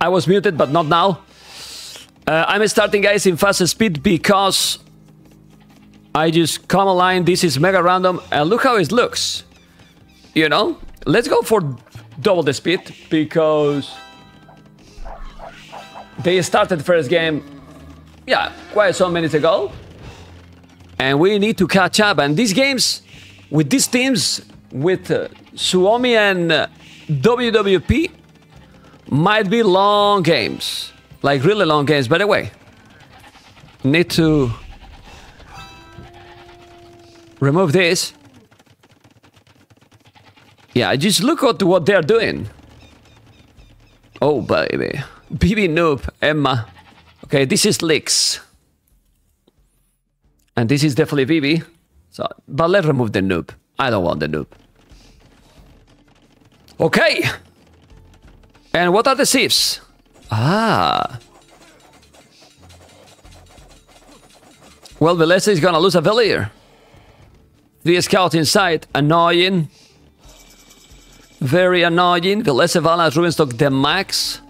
I was muted, but not now. Uh, I'm starting, guys, in fast speed because I just come a line. This is mega random, and look how it looks. You know, let's go for double the speed because they started first game, yeah, quite some minutes ago, and we need to catch up. And these games with these teams, with uh, Suomi and uh, WWP, might be long games, like really long games. By the way, need to remove this. Yeah, just look at what they're doing. Oh, baby. BB Noob, Emma. Okay, this is Licks. And this is definitely BB. So, but let's remove the noob. I don't want the noob. Okay. And what are the sieves? Ah. Well, Villese is gonna lose a Valier. The scout inside, annoying. Very annoying. Villese Vala Rubenstock the max.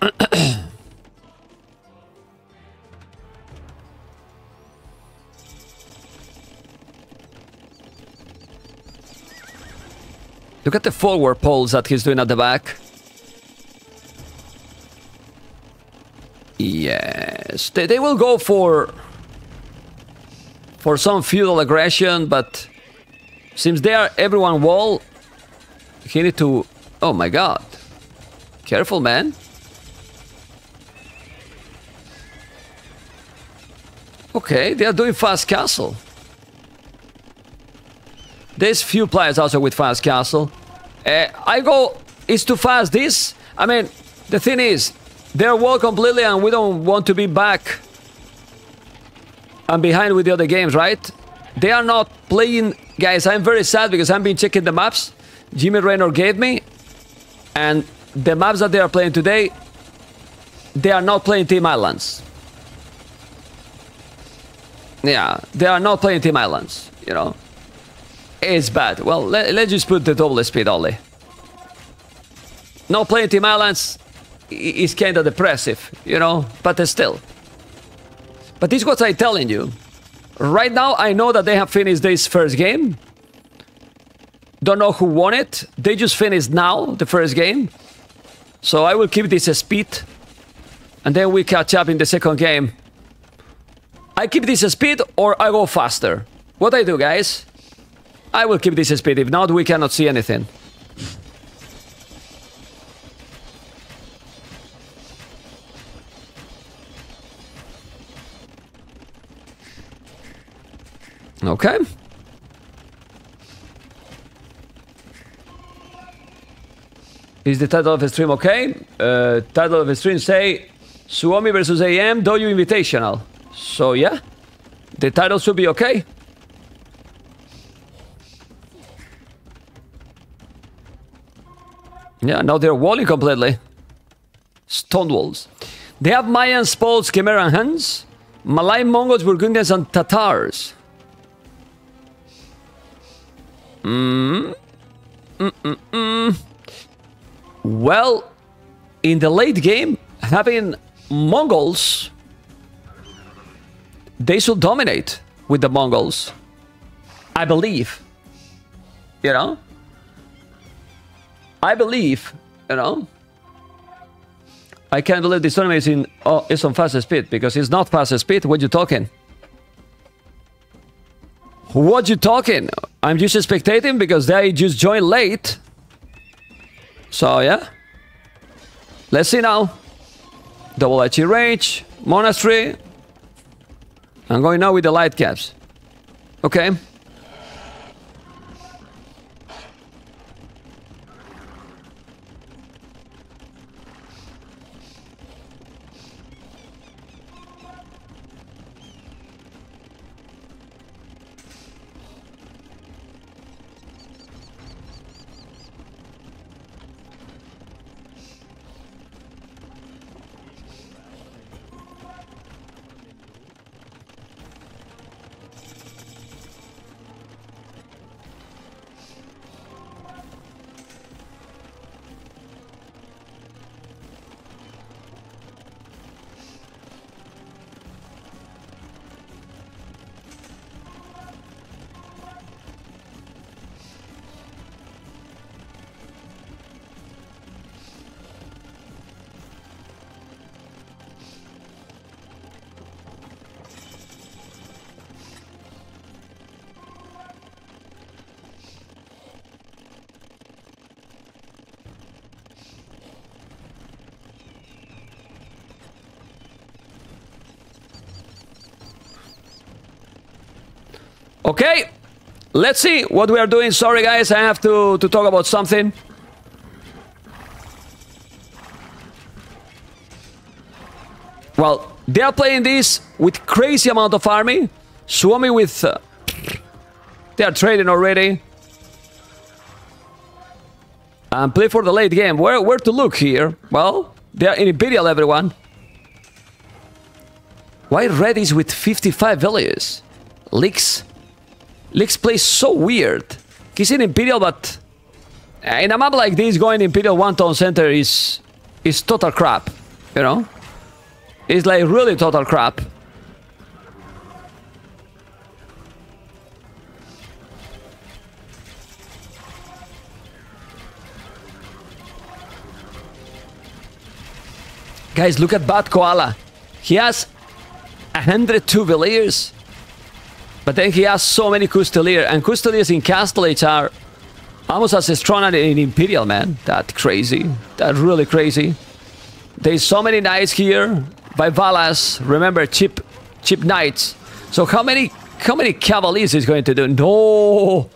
Look at the forward pulls that he's doing at the back. Yes, they, they will go for for some feudal aggression, but since they are everyone wall, he need to. Oh my god! Careful, man. Okay, they are doing fast castle. There's few players also with fast castle. Uh, I go, it's too fast this. I mean, the thing is, they're wall completely and we don't want to be back and behind with the other games, right? They are not playing... Guys, I'm very sad because I've been checking the maps Jimmy Raynor gave me. And the maps that they are playing today, they are not playing Team Islands. Yeah, they are not playing Team Islands, you know. It's bad. Well, let, us just put the double speed only. No playing Team Islands is kind of depressive, you know, but uh, still. But this is what I'm telling you. Right now, I know that they have finished this first game. Don't know who won it. They just finished now, the first game. So I will keep this speed. And then we catch up in the second game. I keep this speed or I go faster. What I do, guys? I will keep this speed. If not, we cannot see anything. Okay. Is the title of the stream okay? Uh, title of the stream say Suomi versus AM Douyu Invitational. So yeah, the title should be okay. Yeah, now they're walling completely. Stone walls. They have Mayans, Poles, Khmer, and Huns. Malay, Mongols, Burgundians, and Tatars. Mm. Mm -mm -mm. Well, in the late game, having Mongols, they should dominate with the Mongols. I believe. You know? I believe, you know? I can't believe this tournament is, in, oh, is on fast speed, because it's not fast speed. What you talking? What you talking? I'm just spectating because they just joined late. So, yeah. Let's see now. Double HE range, monastery. I'm going now with the light caps. Okay. Okay, let's see what we are doing. Sorry, guys, I have to, to talk about something. Well, they are playing this with crazy amount of army. Suomi with... Uh, they are trading already. And play for the late game. Where, where to look here? Well, they are in Imperial, everyone. Why Red is with 55 values? Leaks. Leaks plays so weird. He's in Imperial, but... Eh, in a map like this, going Imperial one tone center is... is total crap. You know? It's like really total crap. Guys, look at Bad Koala. He has 102 Villiers. But then he has so many Coustillier. And Coustilliers in Castle Age are almost as strong as in Imperial, man. That crazy. That really crazy. There's so many knights here by Valas. Remember, cheap, cheap knights. So how many, how many cavaliers is going to do? No,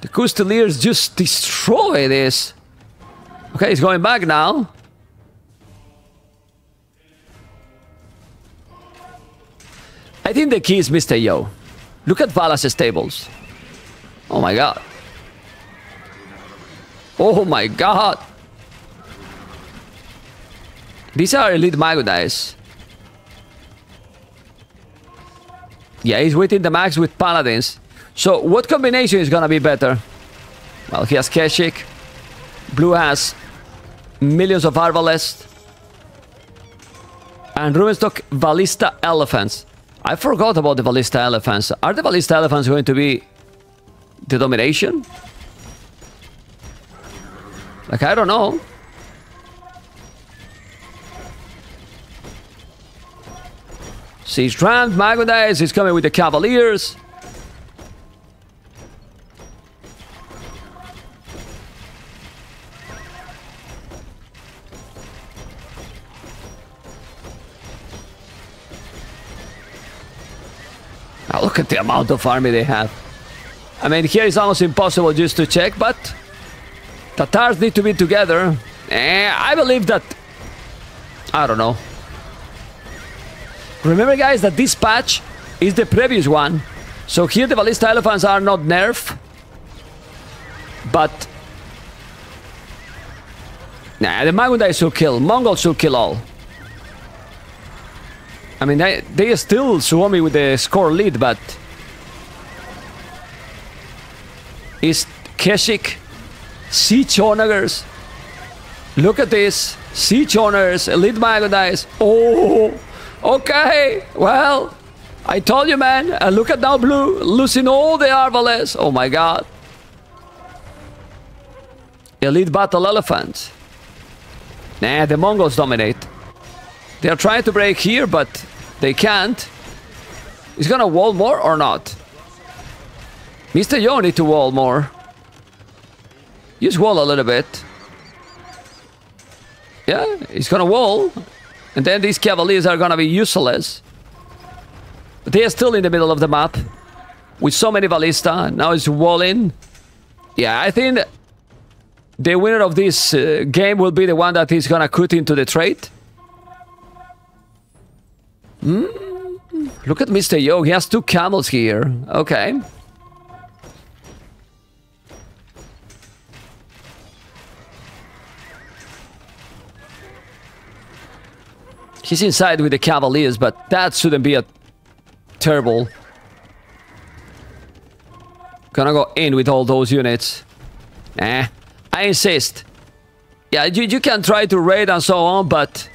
the Coustilliers just destroy this. Okay, he's going back now. I think the key is Mr. Yo. Look at Valas' tables. Oh my god. Oh my god. These are elite Mangudais. Yeah, he's waiting the max with Paladins. So what combination is gonna be better? Well, he has Keshik. Blue has millions of Arbalest. And Rubenstock Ballista Elephants. I forgot about the Ballista Elephants. Are the Ballista Elephants going to be the domination? Like, I don't know. Siege Trant, Mangudais is coming with the Cavaliers. Amount of army they have. I mean, here it's almost impossible just to check, but Tatars need to be together. Eh, I believe that... I don't know. Remember, guys, that this patch is the previous one. So here the Ballista Elephants are not nerf. But... Nah, the Mangudai should kill. Mongols should kill all. I mean, they, they still Suomi with the score lead, but... Is Keshik Siege Onagers. Look at this. Siege Onagers, Elite Mangudais. Oh! Okay, well, I told you, man. And look at now blue, losing all the Arbalest. Oh my god. Elite Battle Elephant. Nah, the Mongols dominate. They are trying to break here, but they can't. He's gonna wall more or not? Mr. Yo need to wall more. Use wall a little bit. Yeah, he's gonna wall. And then these cavaliers are gonna be useless. But they are still in the middle of the map. With so many ballista. Now it's walling. Yeah, I think the winner of this uh, game will be the one that is gonna cut into the trade. Mm, look at Mr. Yo, he has two camels here. Okay. He's inside with the Cavaliers, but that shouldn't be a terrible. Gonna go in with all those units. Eh, I insist. Yeah, you, you can try to raid and so on, but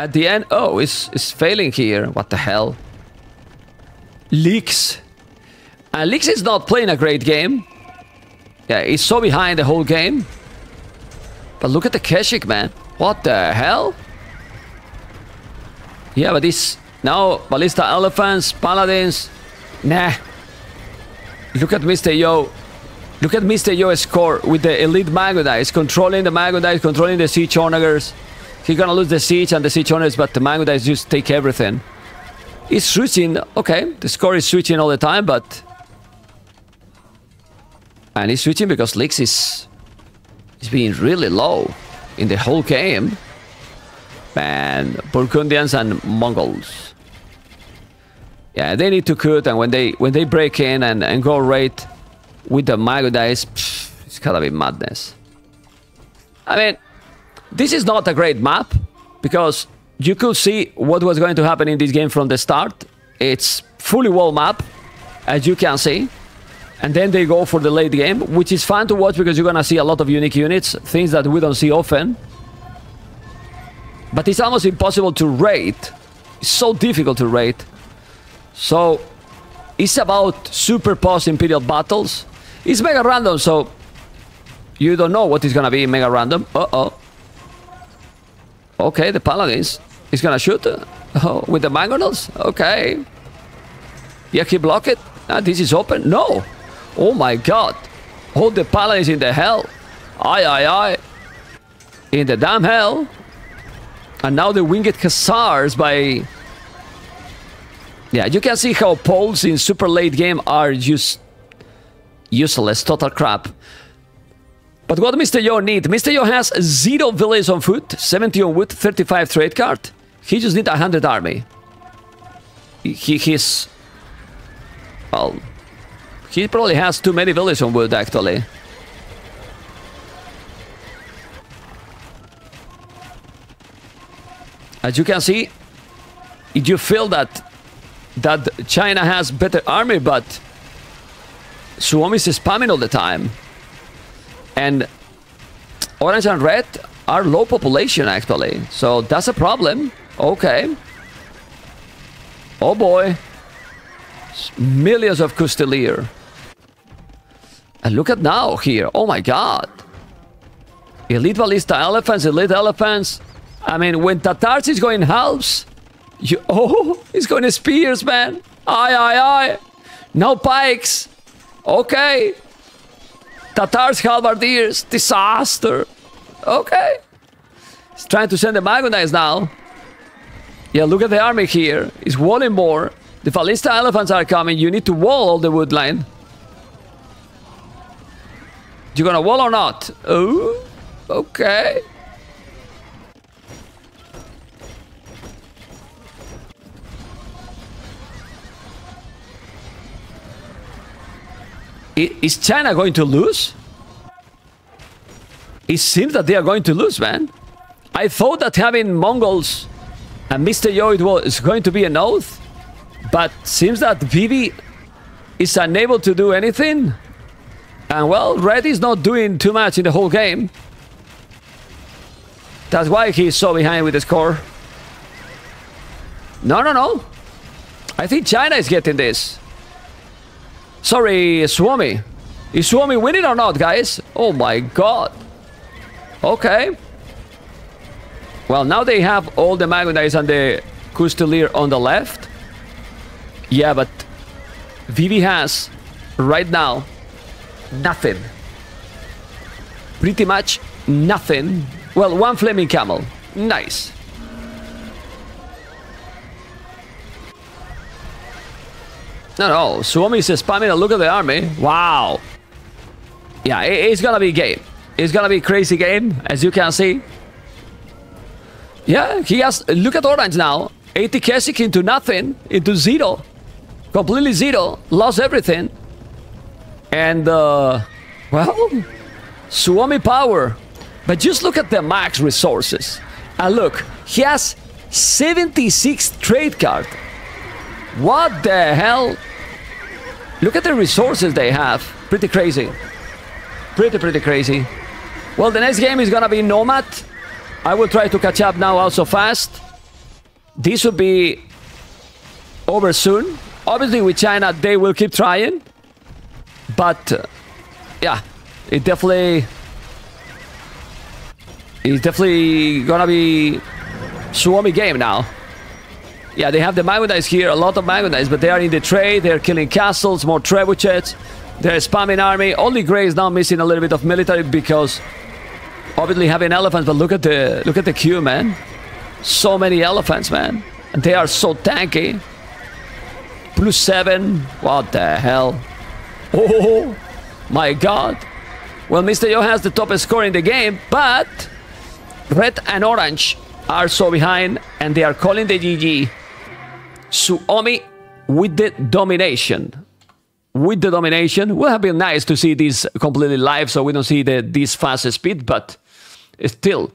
at the end, oh, it's, it's failing here. What the hell? Leaks. And Leaks is not playing a great game. Yeah, he's so behind the whole game. But look at the Keshik, man. What the hell? Yeah, but this... Now, Ballista Elephants, Paladins... Nah. Look at Mr. Yo. Look at Mr. Yo's score with the Elite Mangudais. Controlling the Mangudais, controlling the Siege Onagers. He's gonna lose the siege and the siege onagers, but the Mango just take everything. He's switching. Okay, the score is switching all the time, but... And he's switching because Lix is... is being really low in the whole game. Man, Burgundians and Mongols. Yeah, they need to cut, and when they when they break in and, and go right with the Mangudais, it's gotta be madness. I mean, this is not a great map, because you could see what was going to happen in this game from the start. It's fully wall map, as you can see. And then they go for the late game, which is fun to watch because you're gonna see a lot of unique units, things that we don't see often. But it's almost impossible to rate. It's so difficult to rate. So, it's about super post Imperial battles. It's mega random, so you don't know what is gonna be mega random. Uh-oh. Okay, the Paladins. He's gonna shoot oh, with the mangonels? Okay. Yeah, he block it. Ah, this is open. No. Oh my god. Hold the paladins in the hell. Aye, aye, aye. In the damn hell. And now the winged hussars by... Yeah, you can see how poles in super late game are just useless, total crap. But what Mr. Yo need? Mr. Yo has zero villages on foot, 70 on wood, 35 trade card. He just need a 100 army. He, he's... Well... He probably has too many villages on wood, actually. As you can see, you feel that that China has better army, but Suomi is spamming all the time. And orange and red are low population, actually. So that's a problem. Okay. Oh boy. Millions of Coustillier. And look at now here. Oh my god. Elite Ballista Elephants, Elite Elephants. I mean, when Tatars is going halves, you... Oh, he's going Spears, man. Aye, aye, aye. No pikes. Okay. Tatars, halberdiers, Disaster. Okay. He's trying to send the Magondines now. Yeah, look at the army here. It's walling more. The Ballista Elephants are coming. You need to wall all the wood line. You gonna wall or not? Oh, okay. Is China going to lose? It seems that they are going to lose, man. I thought that having Mongols and Mr. Yo it was going to be an oath, but seems that Vivi is unable to do anything. And well, Red is not doing too much in the whole game. That's why he's so behind with the score. No, no, no. I think China is getting this. Sorry, Swami. Is Swami winning or not, guys? Oh my god. Okay. Well, now they have all the Mangudais and the Coustillier on the left. Yeah, but Vivi has, right now, nothing. Pretty much nothing. Well, one Flaming Camel. Nice. No, no, Suomi is spamming a look at the army. Wow. Yeah, it's gonna be game. It's gonna be crazy game, as you can see. Yeah, he has... Look at Orange now. 80 Keshik into nothing. Into zero. Completely zero. Lost everything. And, uh... Well... Suomi power. But just look at the max resources. And look, he has 76 trade card. What the hell? Look at the resources they have. Pretty crazy. Pretty, pretty crazy. Well, the next game is gonna be Nomad. I will try to catch up now also fast. This will be over soon. Obviously with China, they will keep trying. But, uh, yeah, it definitely... It's definitely gonna be Suomi game now. Yeah, they have the Mangudais here, a lot of Mangudais, but they are in the trade, they're killing castles, more trebuchets, they're spamming army. Only Grey is now missing a little bit of military because obviously having elephants, but look at the look at the queue, man. So many elephants, man. And they are so tanky. plus seven. What the hell? Oh my god. Well, Mr. Yo has the top score in the game, but red and orange are so behind and they are calling the GG. Suomi with the domination. With the domination. Would have been nice to see this completely live so we don't see the this fast speed, but still.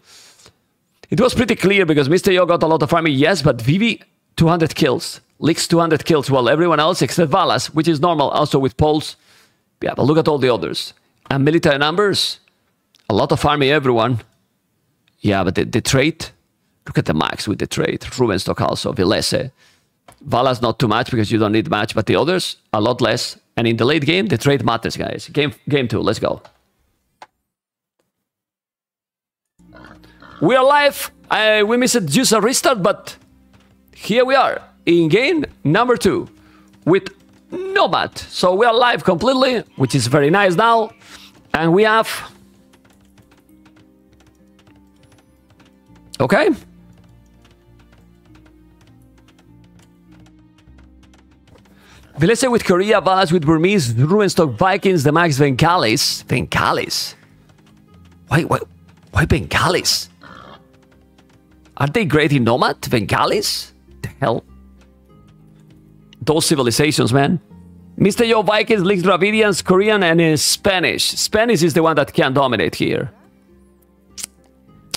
It was pretty clear because Mr. Yo got a lot of army, yes, but Vivi 200 kills. Licks 200 kills, while everyone else except Valas, which is normal also with Poles. Yeah, but look at all the others. And military numbers, a lot of army, everyone. Yeah, but the, the trade, look at the max with the trade. Rubenstock also, Villese. Valas not too much because you don't need much, but the others, a lot less. And in the late game, the trade matters, guys. Game, game two, let's go. We are live. I, we missed just a restart, but here we are in game number two with Nomad. So we are live completely, which is very nice now. And we have... Okay. Villese with Korea, Valas with Burmese, Rubenstock Vikings, the Max Bengalis. Bengalis? Why, why, why Bengalis? Aren't they great in Nomad? Bengalis? The hell? Those civilizations, man. Mr. Yo Vikings, League Dravidians, Korean, and uh, Spanish. Spanish is the one that can dominate here.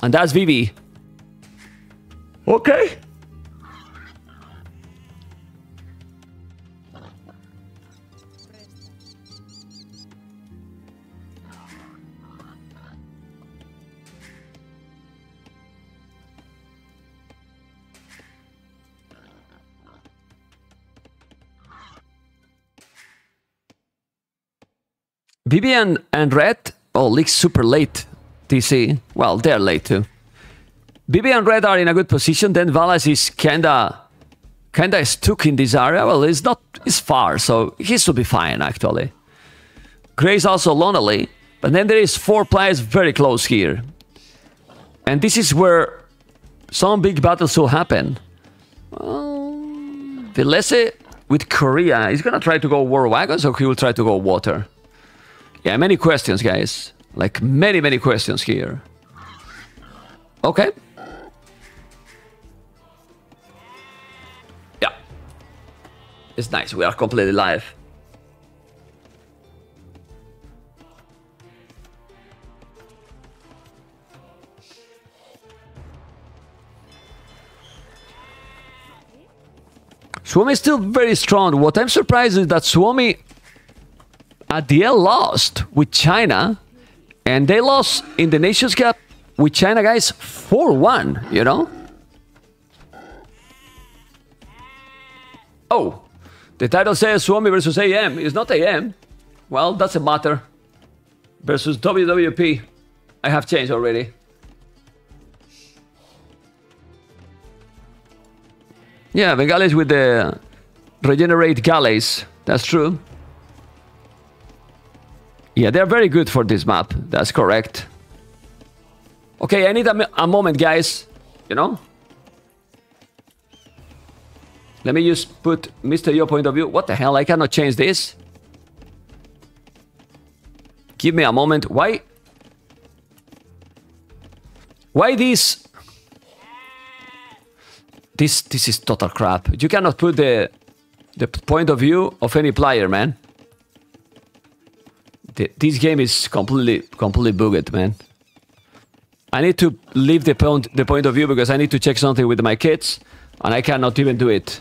And that's Vivi. Okay. Vivian and Red, oh, leaks super late, TC. Well, they're late too. Vivian and Red are in a good position, then Valas is kinda, kinda stuck in this area. Well, it's not, it's far, so he should be fine, actually. Gray's also lonely, but then there is four players very close here. And this is where some big battles will happen. Villese with Korea, he's gonna try to go war wagons so he will try to go water? Yeah, many questions, guys. Like, many, many questions here. Okay. Yeah. It's nice. We are completely live. Suomi is still very strong. What I'm surprised is that Suomi ADL lost with China, and they lost in the Nations Cup with China, guys, 4-1, you know? Oh, the title says Suomi versus AM. It's not AM. Well, doesn't matter. Versus WWP. I have changed already. Yeah, Bengalis with the regenerate galleys. That's true. Yeah, they're very good for this map. That's correct. Okay, I need a, a moment, guys. You know? Let me just put Mr. Your point of view. What the hell? I cannot change this. Give me a moment. Why? Why this? This this is total crap. You cannot put the the point of view of any player, man this game is completely completely bugged, man. I need to leave the point the point of view because I need to check something with my kids, and I cannot even do it.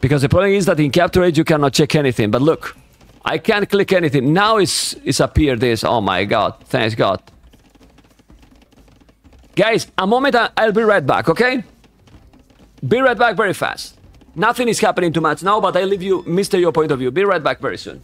Because the problem is that in Capture Age you cannot check anything. But look, I can't click anything. Now it's it's appeared this. Oh my god! Thanks God. Guys, a moment. I'll be right back. Okay? Be right back very fast. Nothing is happening too much now, but I leave you, Mr. Your point of view. Be right back very soon.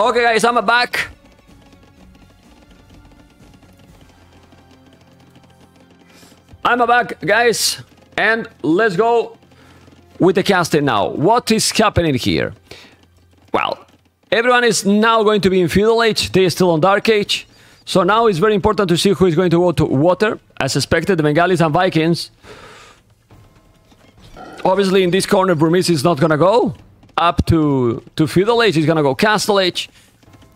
Okay, guys, I'm back. I'm back, guys. And let's go with the casting now. What is happening here? Well, everyone is now going to be in Feudal Age. They are still on Dark Age. So now it's very important to see who is going to go to Water. As expected, the Bengalis and Vikings. Obviously, in this corner, Burmese is not going to go up to, to Feudal Age. He's to go Castle Age.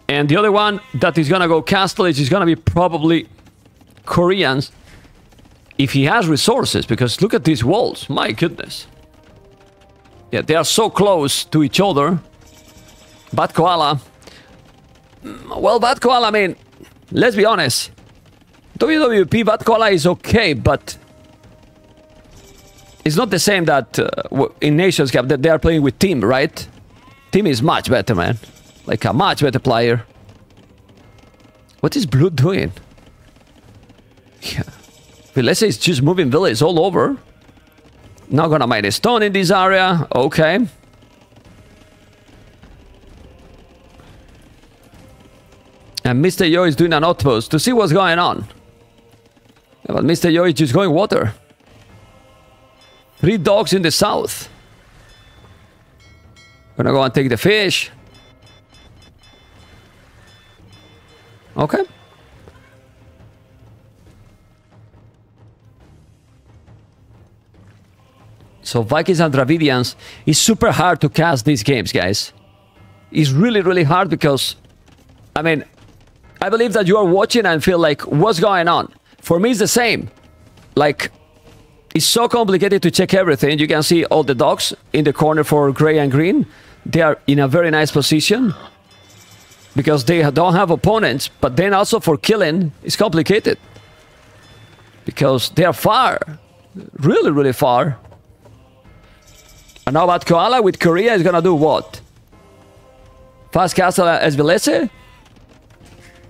And the other one that is to go Castle Age is to be probably Koreans. If he has resources, because look at these walls. My goodness. Yeah, they are so close to each other. Bad Koala. Well, Bad Koala, I mean, let's be honest. WWP Bad Koala is okay, but it's not the same that uh, in Nations Cup that they are playing with Team, right? Team is much better, man. Like a much better player. What is Blue doing? Yeah. Villese is just moving villages all over. Not gonna mine a stone in this area. Okay. And Mr. Yo is doing an outpost to see what's going on. Yeah, but Mr. Yo is just going water. Three dogs in the south. Gonna go and take the fish. Okay. So Vikings and Dravidians is super hard to cast these games, guys. It's really, really hard because, I mean, I believe that you are watching and feel like, what's going on? For me, it's the same. Like, it's so complicated to check everything. You can see all the dogs in the corner for gray and green. They are in a very nice position because they don't have opponents. But then also for killing, it's complicated because they are far, really, really far. And now about Koala with Korea is gonna do what? Fast castle uh, as Villese?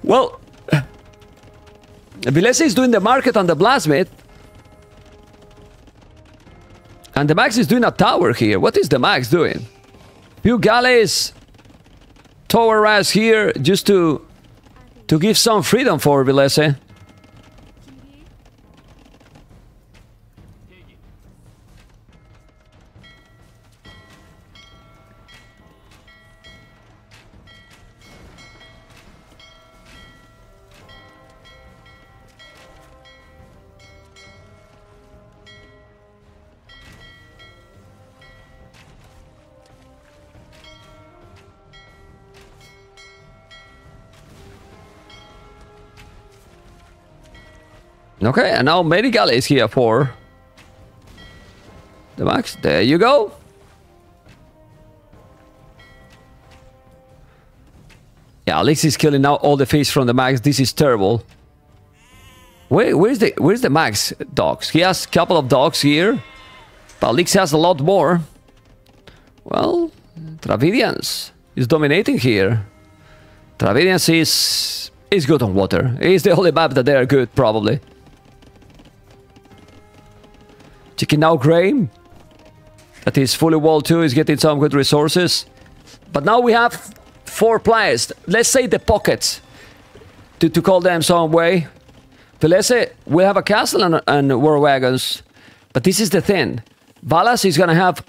Well, uh, Villese is doing the market on the blacksmith. And the Max is doing a tower here. What is the Max doing? Few galleys. Tower rise here just to to give some freedom for Villese. Okay, and now Medical is here for the max. There you go. Yeah, Alex is killing now all the fish from the max. This is terrible. Where, where's the where's the max dogs? He has a couple of dogs here, but Alex has a lot more. Well, Dravidians is dominating here. Dravidians is is good on water. It's the only map that they are good, probably. Checking now Graham. That is fully walled too, is getting some good resources. But now we have four players. Let's say the pockets. To, to call them some way. Villese we have a castle and, and war wagons. But this is the thing. Valas is gonna have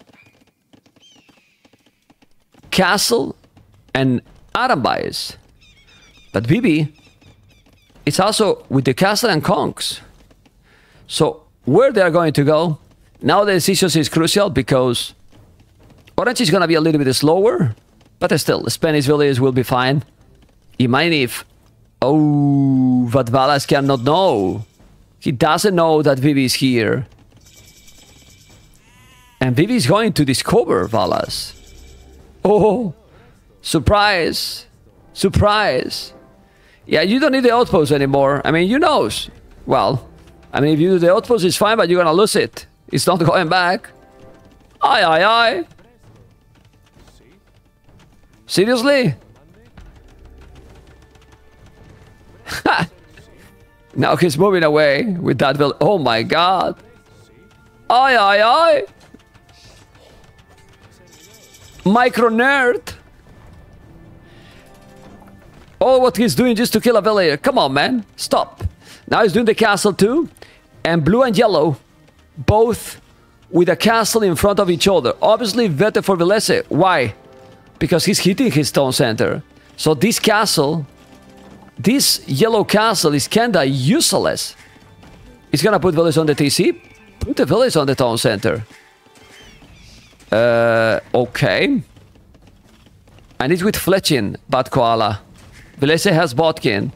castle and Arambais. But Vivi it's also with the castle and conks. So where they are going to go. Now the decision is crucial because Orange is going to be a little bit slower, but still, Spanish village will be fine. Imagine if... Oh, but Valas cannot know. He doesn't know that Vivi is here. And Vivi is going to discover Valas. Oh, surprise. Surprise. Yeah, you don't need the outpost anymore. I mean, you knows. Well, I mean, if you do the outpost, it's fine, but you're gonna lose it. It's not going back. Aye, aye, aye. Seriously? now he's moving away with that will. Oh my god. Aye, aye, aye. Micro nerd. Oh, what he's doing just to kill a villager. Come on, man. Stop. Now he's doing the castle too. And blue and yellow, both with a castle in front of each other. Obviously better for Villese. Why? Because he's hitting his stone center. So this castle, this yellow castle is kinda useless. He's gonna put Velese on the TC. Put the Velese on the town center. Uh, okay. And it's with Fletching, Bad Koala. Villese has Bodkin.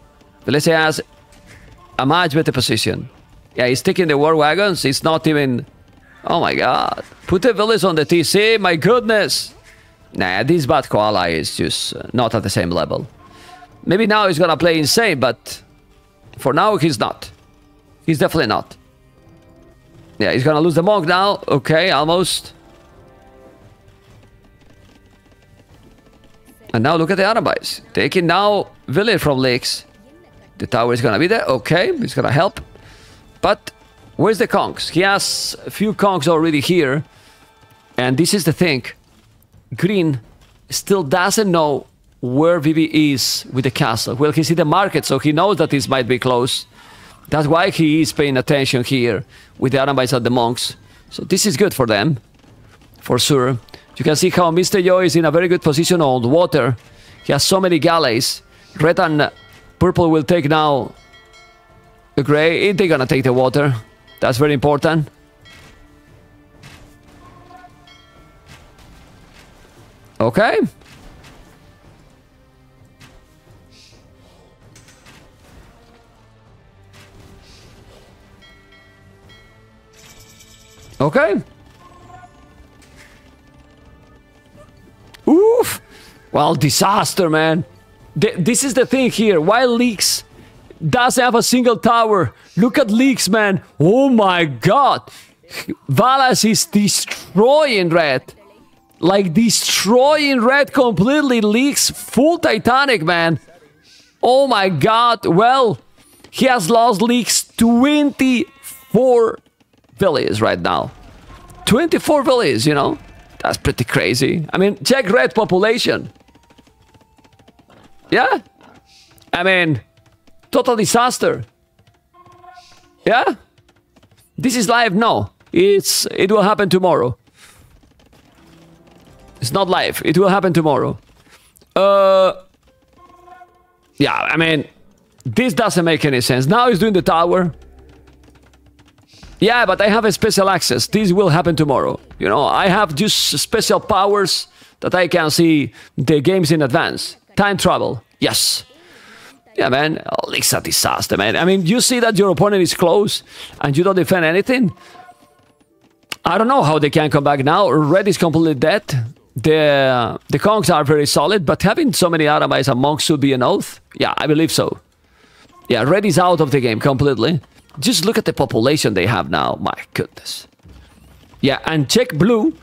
Villese has a much better position. Yeah, he's taking the war wagons. It's not even... Oh my god. Put the Velese on the TC, my goodness. Nah, this Bad Koala is just uh, not at the same level. Maybe now he's gonna play insane, but for now he's not. He's definitely not. Yeah, he's gonna lose the monk now. Okay, almost. And now look at the Arambais. Taking now Village from Lakes. The tower is gonna be there. Okay, it's gonna help. But where's the conks? He has a few conks already here. And this is the thing. Green still doesn't know where Vivi is with the castle. Well, he's in the market, so he knows that this might be close. That's why he is paying attention here with the Arambais and the monks. So this is good for them, for sure. You can see how Mr. Yo is in a very good position on the water. He has so many galleys. Red and purple will take now the gray. They're gonna take the water. That's very important. Okay. Okay. Oof. Well, disaster, man. Th this is the thing here. While Leaks does have a single tower, look at Leaks, man. Oh my god. Valas is destroying Red. Like destroying Red completely. Leaks full Titanic, man. Oh my god. Well, he has lost Leaks 24 villages right now. 24 villages, you know? That's pretty crazy. I mean, check red population. Yeah? I mean, total disaster. Yeah? This is live? No. It's it will happen tomorrow. It's not live. It will happen tomorrow. Uh Yeah, I mean, this doesn't make any sense. Now he's doing the tower. Yeah, but I have a special access. This will happen tomorrow. You know, I have just special powers that I can see the games in advance. Time travel. Yes. Yeah, man. Oh, it's a disaster, man. I mean, you see that your opponent is close and you don't defend anything? I don't know how they can come back now. Red is completely dead. The the Kongs are very solid, but having so many Arambais and monks should be an oath? Yeah, I believe so. Yeah, Red is out of the game completely. Just look at the population they have now. My goodness. Yeah, and check blue,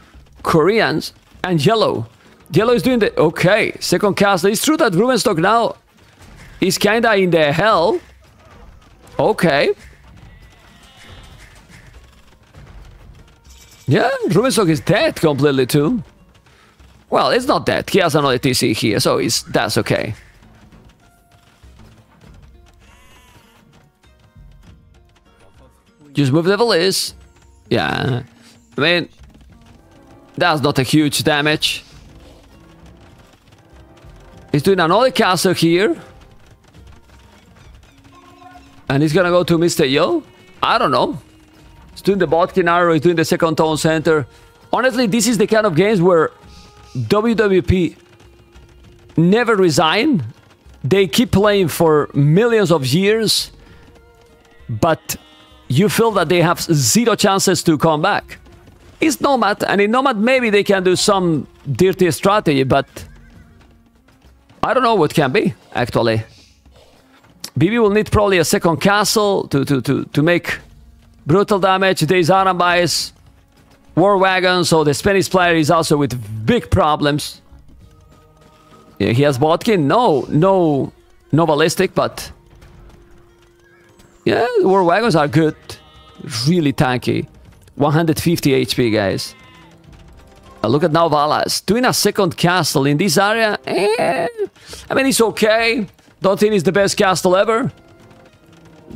Koreans, and yellow. Yellow is doing the... Okay, second castle. It's true that Rubenstock now is kinda in the hell. Okay. Yeah, Rubenstock is dead completely too. Well, it's not dead. He has another TC here, so it's, that's okay. Just move the is. Yeah. I mean, that's not a huge damage. He's doing another castle here. And he's gonna go to Mr. Yo? I don't know. He's doing the Bodkin arrow, he's doing the second town center. Honestly, this is the kind of games where WWP never resign. They keep playing for millions of years. But you feel that they have zero chances to come back. It's Nomad, and in Nomad maybe they can do some dirty strategy, but I don't know what can be, actually. BB will need probably a second castle to, to, to, to make brutal damage. There's Arambais, War Wagon, so the Spanish player is also with big problems. Yeah, he has Bodkin? No, no, no ballistic, but yeah, war wagons are good. Really tanky. 150 HP, guys. Uh, look at Nauvalas. Doing a second castle in this area. Eh, I mean, it's okay. Don't think it's the best castle ever.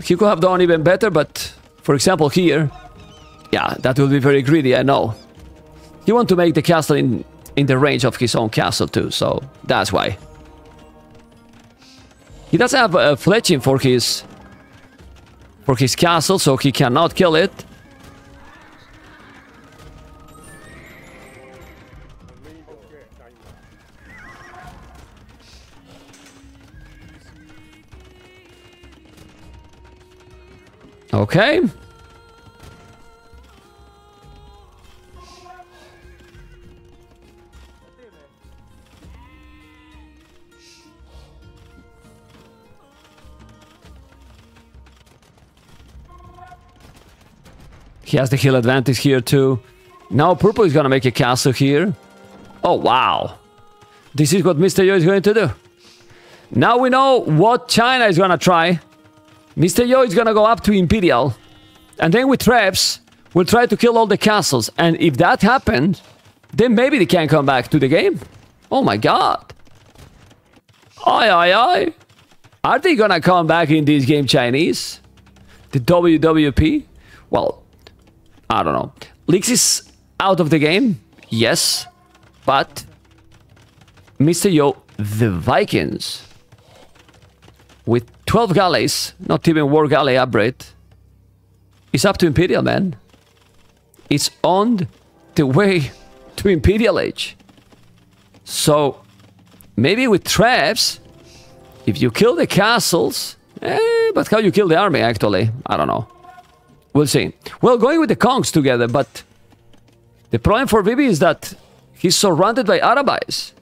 He could have done even better, but for example here, yeah, that will be very greedy, I know. He want to make the castle in, in the range of his own castle too, so that's why. He doesn't have a fletching for his for his castle, so he cannot kill it. Okay. He has the hill advantage here too. Now purple is gonna make a castle here. Oh wow. This is what Mr. Yo is going to do. Now we know what China is gonna try. Mr. Yo is gonna go up to Imperial. And then with traps, we'll try to kill all the castles. And if that happens, then maybe they can come back to the game. Oh my god. Aye, aye, aye. Are they gonna come back in this game, Chinese? The WWP? Well, I don't know. Leaks is out of the game, yes, but Mr. Yo, the Vikings, with 12 galleys, not even war galley upgrade, It's up to Imperial, man. It's on the way to Imperial Age. So, maybe with traps, if you kill the castles, eh, but how you kill the army, actually, I don't know. We'll see. Well, going with the Kongs together, but the problem for Vivi is that he's surrounded by Arambais.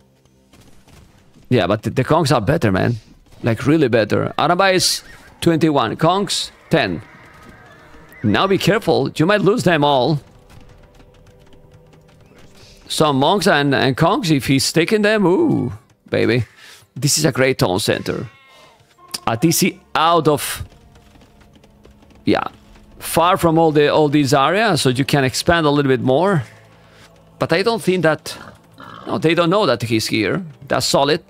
Yeah, but the, the Kongs are better, man. Like, really better. Arambais 21, Kongs 10. Now be careful, you might lose them all. Some monks and, and Kongs, if he's taking them, ooh, baby. This is a great town center. A TC out of... Yeah, far from all the all these areas, so you can expand a little bit more. But I don't think that... No, they don't know that he's here. That's solid.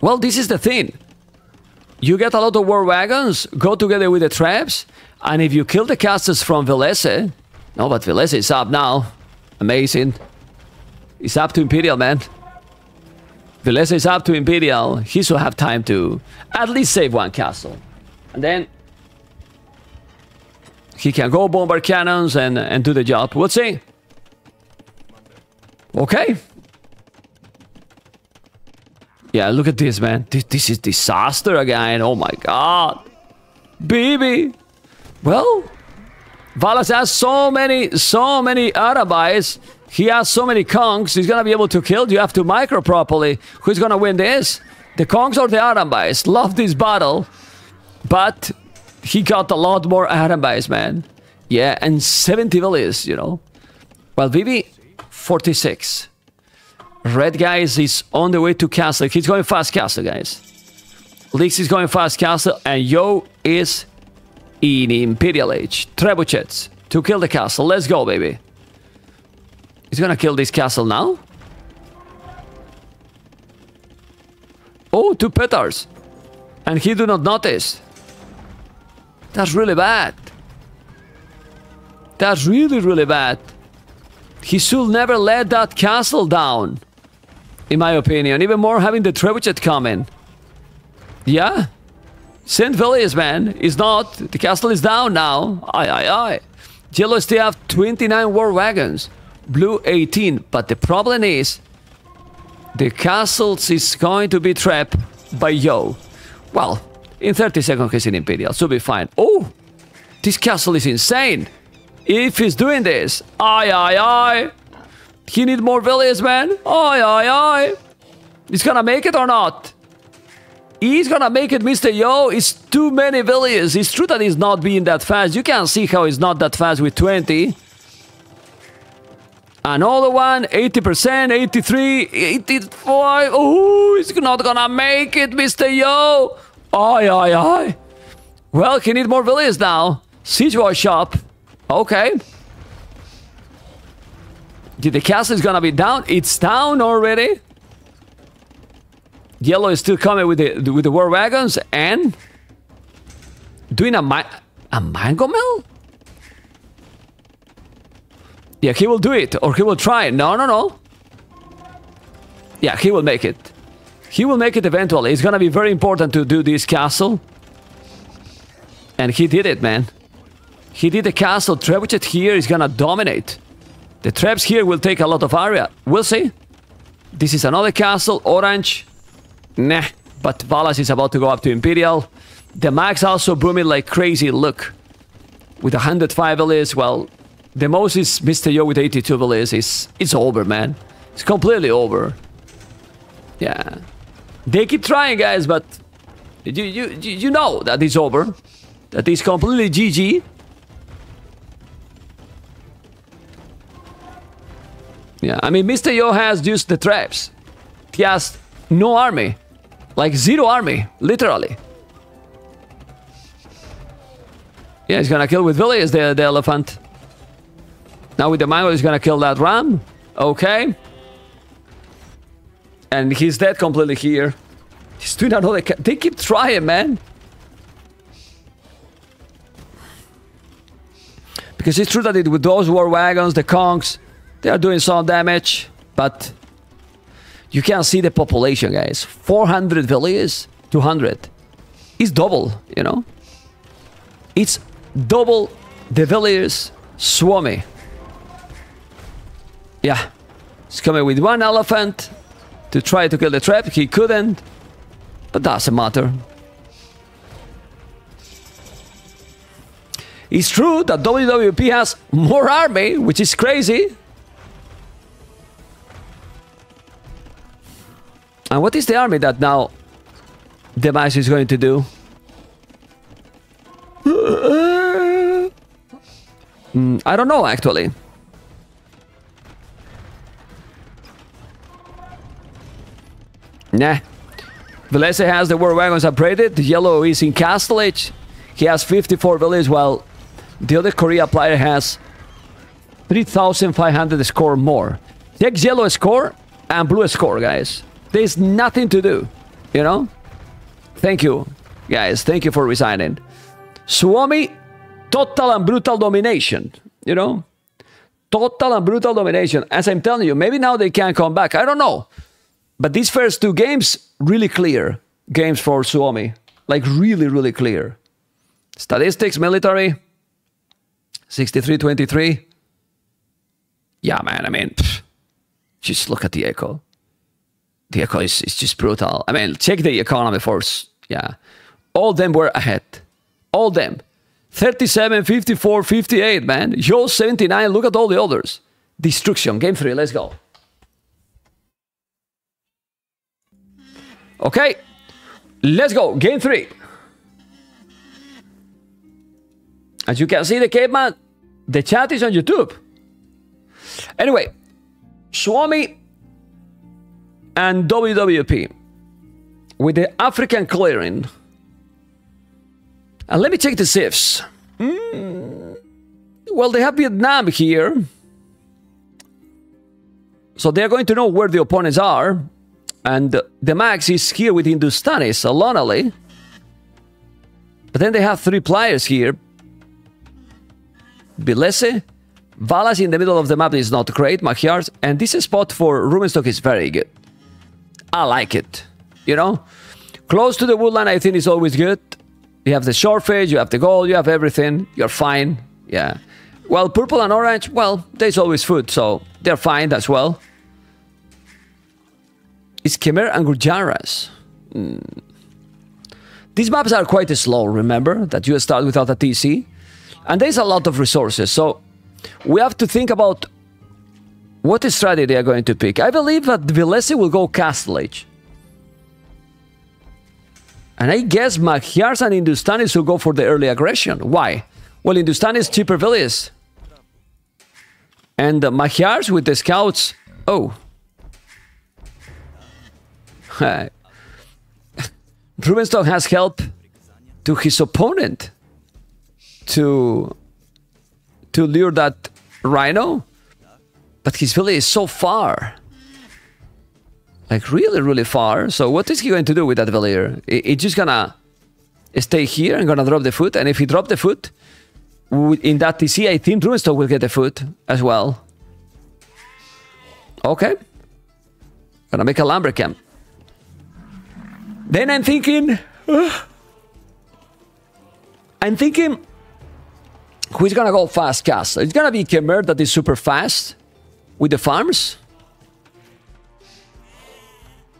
Well, this is the thing. You get a lot of war wagons, go together with the traps, and if you kill the casters from Villese... No, but Villese is up now. Amazing. It's up to Imperial, man. Villese is up to Imperial. He should have time to at least save one castle. And then he can go bombard cannons and, and do the job. We'll see. Okay. Yeah, look at this, man. This, this is disaster again. Oh my god. Baby. Well, Valas has so many, so many Arambais. He has so many Kongs. He's gonna be able to kill. You have to micro properly. Who's gonna win this? The Kongs or the Arambais? Love this battle. But he got a lot more Arambais, man. Yeah, and 70 villas, you know. Well, Vivi, 46. Red guys is on the way to castle. He's going fast castle, guys. Lix is going fast castle, and Yo is in Imperial Age. Trebuchets to kill the castle. Let's go, baby. He's gonna kill this castle now? Oh, two petards. And he do not notice. That's really bad. That's really, really bad. He should never let that castle down. In my opinion. Even more having the trebuchet come in. Yeah? St. Villiers, man, is not. The castle is down now. Aye, aye, aye. Yellow still have 29 war wagons. Blue 18. But the problem is... The castle is going to be trapped by Yo. Well, in 30 seconds he's in Imperial. Should be fine. Oh! This castle is insane! If he's doing this... Aye, aye, aye! He need more villas, man! Aye, aye, aye! He's gonna make it or not? He's gonna make it, Mr. Yo. It's too many villas. It's true that he's not being that fast. You can see how he's not that fast with 20. Another one, 80%, 83, 85. Oh, he's not gonna make it, Mr. Yo. Aye, aye, aye. Well, he need more villas now. Siege shop. Okay. The castle is gonna be down. It's down already. Yellow is still coming with the with the war wagons and doing a a mango mill. Yeah, he will do it, or he will try. No, no, no. Yeah, he will make it. He will make it eventually. It's gonna be very important to do this castle. And he did it, man. He did the castle. Trebuchet here is gonna dominate. The traps here will take a lot of area. We'll see. This is another castle. Orange. Nah. But Valas is about to go up to Imperial. The max also booming like crazy. Look. With 105 LS, well, the most is Mr. Yo with 82 LS. It's, it's over, man. It's completely over. Yeah. They keep trying, guys, but you, you, you know that it's over. That is completely GG. Yeah, I mean, Mr. Yo has used the traps. He has no army. Like zero army, literally. Yeah, he's gonna kill with Villiers the, the elephant. Now with the mango, he's gonna kill that ram. Okay. And he's dead completely here. He's doing another... They keep trying, man. Because it's true that it, with those war wagons, the conks, they are doing some damage, but you can see the population, guys. 400 villages, 200. It's double, you know? It's double the villagers Suomi. Yeah. He's coming with one elephant to try to kill the trap. He couldn't. But doesn't matter. It's true that WWP has more army, which is crazy. And what is the army that now Demise is going to do? mm, I don't know, actually. Nah. Villese has the war wagons upgraded. The yellow is in Castle Age. He has 54 villages, while the other Korea player has 3,500 score more. Take yellow score and blue score, guys. There's nothing to do, you know? Thank you, guys. Thank you for resigning. Suomi, total and brutal domination, you know? Total and brutal domination. As I'm telling you, maybe now they can come back. I don't know. But these first two games, really clear games for Suomi. Like really, really clear. Statistics, military, 63-23. Yeah, man, I mean, pff, just look at the echo the economy is, is just brutal. I mean, check the economy first. Yeah. All them were ahead. All them. 37, 54, 58, man. Yo, 79. Look at all the others. Destruction. Game three. Let's go. Okay. Let's go. Game three. As you can see, the caveman, the chat is on YouTube. Anyway, Suomi and WWP with the African clearing. And let me check the civs. Mm. Well, they have Vietnam here. So they're going to know where the opponents are. And the max is here with Hindustani, Salonali. But then they have three players here. Villese, Valas in the middle of the map is not great, Magyars, and this spot for Rubenstock is very good. I like it. You know? Close to the woodland, I think is always good. You have the shore fish, you have the gold, you have everything. You're fine. Yeah. Well, purple and orange, well, there's always food, so they're fine as well. It's Khmer and Gurjaras. Mm. These maps are quite slow, remember? That you start without a TC. And there's a lot of resources, so we have to think about what strategy they are going to pick? I believe that Villese will go Castle Age. And I guess Magyars and Hindustanis will go for the early aggression. Why? Well, Hindustani is cheaper villages. And uh, Magyars with the scouts... Oh. Rubenstock has help to his opponent to to lure that rhino but his village is so far. Like really, really far. So what is he going to do with that Valier? It's just gonna stay here and gonna drop the foot. And if he drop the foot, in that TC, I think Rubenstock will get the foot as well. Okay. Gonna make a lumber camp. Then I'm thinking... Uh, I'm thinking... Who's gonna go fast castle? It's gonna be Khmer that is super fast with the farms.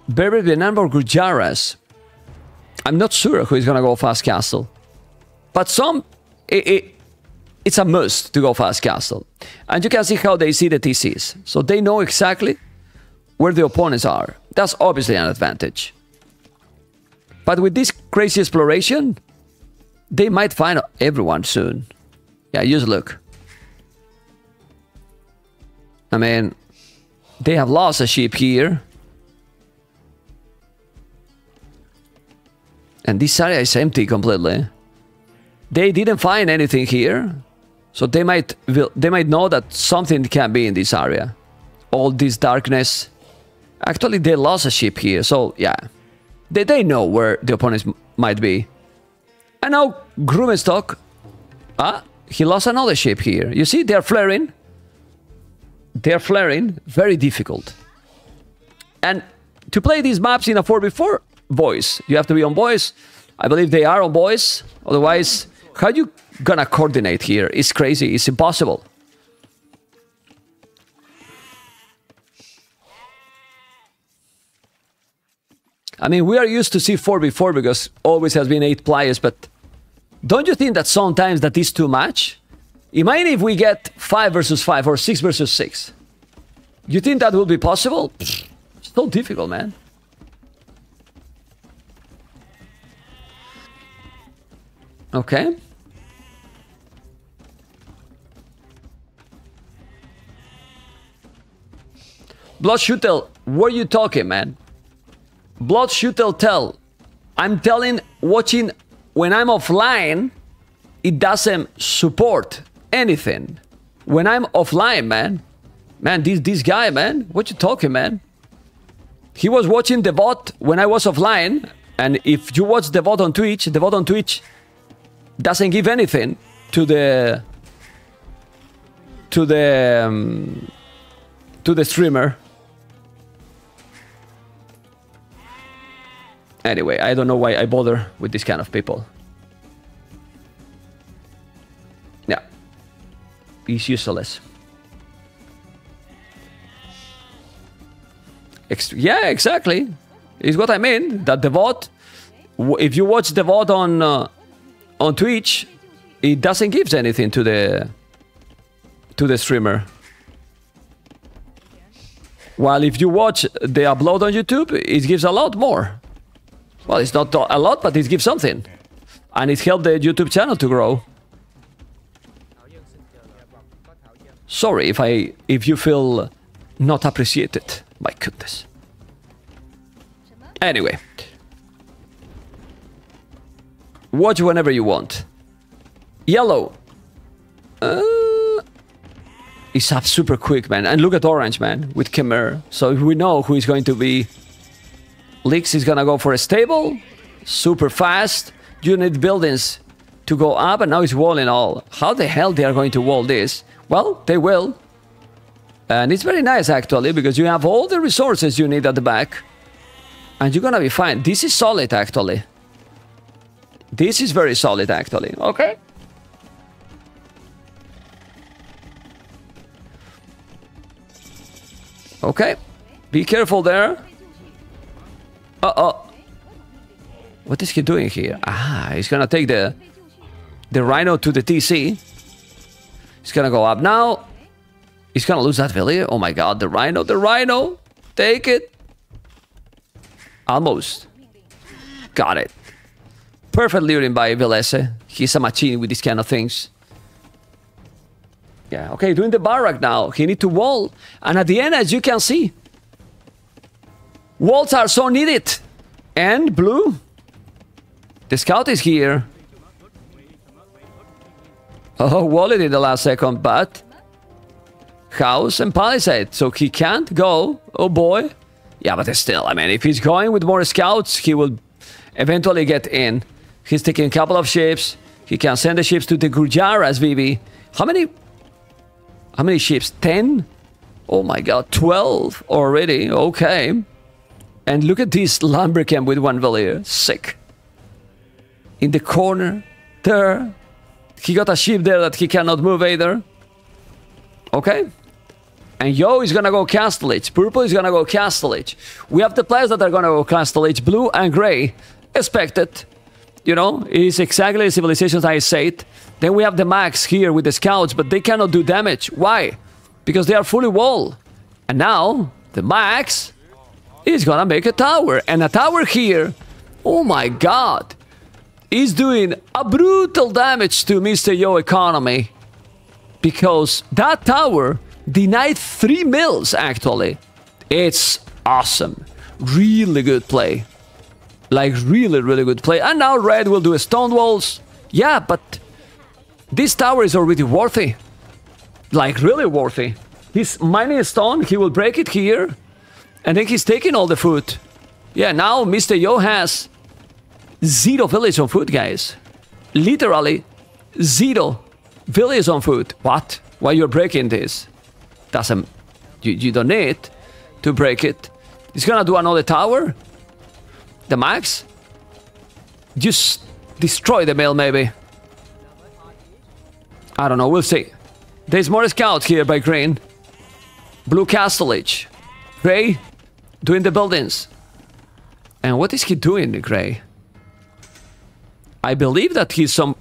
Berber Vietnam or Gurjaras. I'm not sure who is gonna go fast castle. But some... It, it, it's a must to go fast castle. And you can see how they see the TCs. So they know exactly where the opponents are. That's obviously an advantage. But with this crazy exploration, they might find everyone soon. Yeah, just look. I mean, they have lost a ship here. And this area is empty completely. They didn't find anything here. So they might they might know that something can be in this area. All this darkness. Actually, they lost a ship here, so yeah. They, they know where the opponents might be. And now Rubenstock... Ah, he lost another ship here. You see, they're flaring. They're flaring. Very difficult. And to play these maps in a 4v4, boys, you have to be on boys. I believe they are on boys. Otherwise, how you gonna coordinate here? It's crazy. It's impossible. I mean, we are used to see 4v4 because always has been 8 players, but don't you think that sometimes that is too much? Imagine if we get 5 versus 5 or 6 versus 6. You think that will be possible? It's so difficult, man. Okay. Blood Shootel, what are you talking, man? Blood Shootel tell. I'm telling, watching when I'm offline, it doesn't support anything. When I'm offline, man, man, this this guy, man, what you talking, man? He was watching the VOD when I was offline, and if you watch the VOD on Twitch, the VOD on Twitch doesn't give anything to the to the um, to the streamer. Anyway, I don't know why I bother with this kind of people. He's useless. Ex yeah, exactly. Is what I mean. That the VOD, if you watch the VOD on uh, on Twitch, it doesn't give anything to the to the streamer. While if you watch the upload on YouTube, it gives a lot more. Well, it's not a lot, but it gives something. And it helped the YouTube channel to grow. Sorry if I if you feel not appreciated. My goodness. Anyway. Watch whenever you want. Yellow. Uh, he's up super quick, man. And look at orange, man, with Khmer. So we know who is going to be Leaks is gonna go for a stable. Super fast. You need buildings to go up and now it's walling all. How the hell they are going to wall this? Well, they will. And it's very nice actually because you have all the resources you need at the back. And you're gonna be fine. This is solid actually. This is very solid actually. Okay. Okay. Be careful there. Uh-oh. What is he doing here? Ah, he's gonna take the the Rhino to the TC. He's gonna go up now. He's gonna lose that Villier. Oh my god, the Rhino, the Rhino. Take it. Almost. Got it. Perfect luring by Villese. He's a machine with these kind of things. Yeah, okay, doing the barrack now. He need to wall. And at the end, as you can see, Walls are so needed. And blue. The scout is here. Oh, wallet in the last second, but house and palisade. So he can't go. Oh boy. Yeah, but still, I mean, if he's going with more scouts, he will eventually get in. He's taking a couple of ships. He can send the ships to the Gurjaras, VV. How many? How many ships? 10? Oh my god, 12 already. Okay. And look at this Lumbercamp with one Valier. Sick. In the corner. There. He got a ship there that he cannot move either. Okay. And Yo is gonna go Castle Age. Purple is gonna go Castle Age. We have the players that are gonna go Castle Age. Blue and Gray. Expected. You know, it's exactly the civilizations I said. Then we have the Max here with the scouts, but they cannot do damage. Why? Because they are fully wall. And now, the Max is gonna make a tower. And a tower here, oh my god, is doing a brutal damage to Mr. Yo economy. Because that tower denied three mills, actually. It's awesome. Really good play. Like, really, really good play. And now red will do a stone walls. Yeah, but this tower is already worthy. Like, really worthy. He's mining a stone, he will break it here. And then he's taking all the food. Yeah, now Mr. Yo has zero village on food, guys. Literally, zero village on food. What? Why you're breaking this? Doesn't... You, you don't need to break it. It's gonna do another tower? The max? Just destroy the mill, maybe. I don't know, we'll see. There's more scouts here by green. Blue Castle Gray doing the buildings. And what is he doing, Gray? I believe that he's some...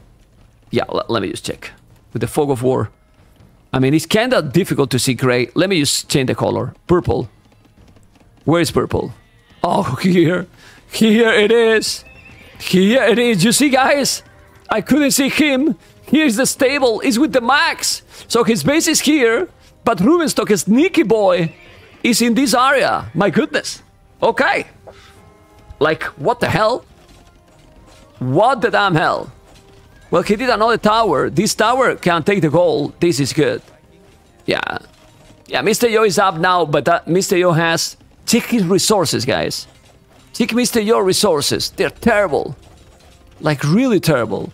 Yeah, let me just check. With the Fog of War. I mean, it's kinda difficult to see Gray. Let me just change the color. Purple. Where is purple? Oh, here. Here it is. Here it is. You see, guys? I couldn't see him. Here's the stable. He's with the max. So his base is here. But Rubenstock, a sneaky boy, is in this area. My goodness. Okay. Like, what the hell? What the damn hell? Well, he did another tower. This tower can take the goal. This is good. Yeah. Yeah, Mr. Yo is up now, but uh, Mr. Yo has... Check his resources, guys. Check Mr. Yo resources. They're terrible. Like, really terrible.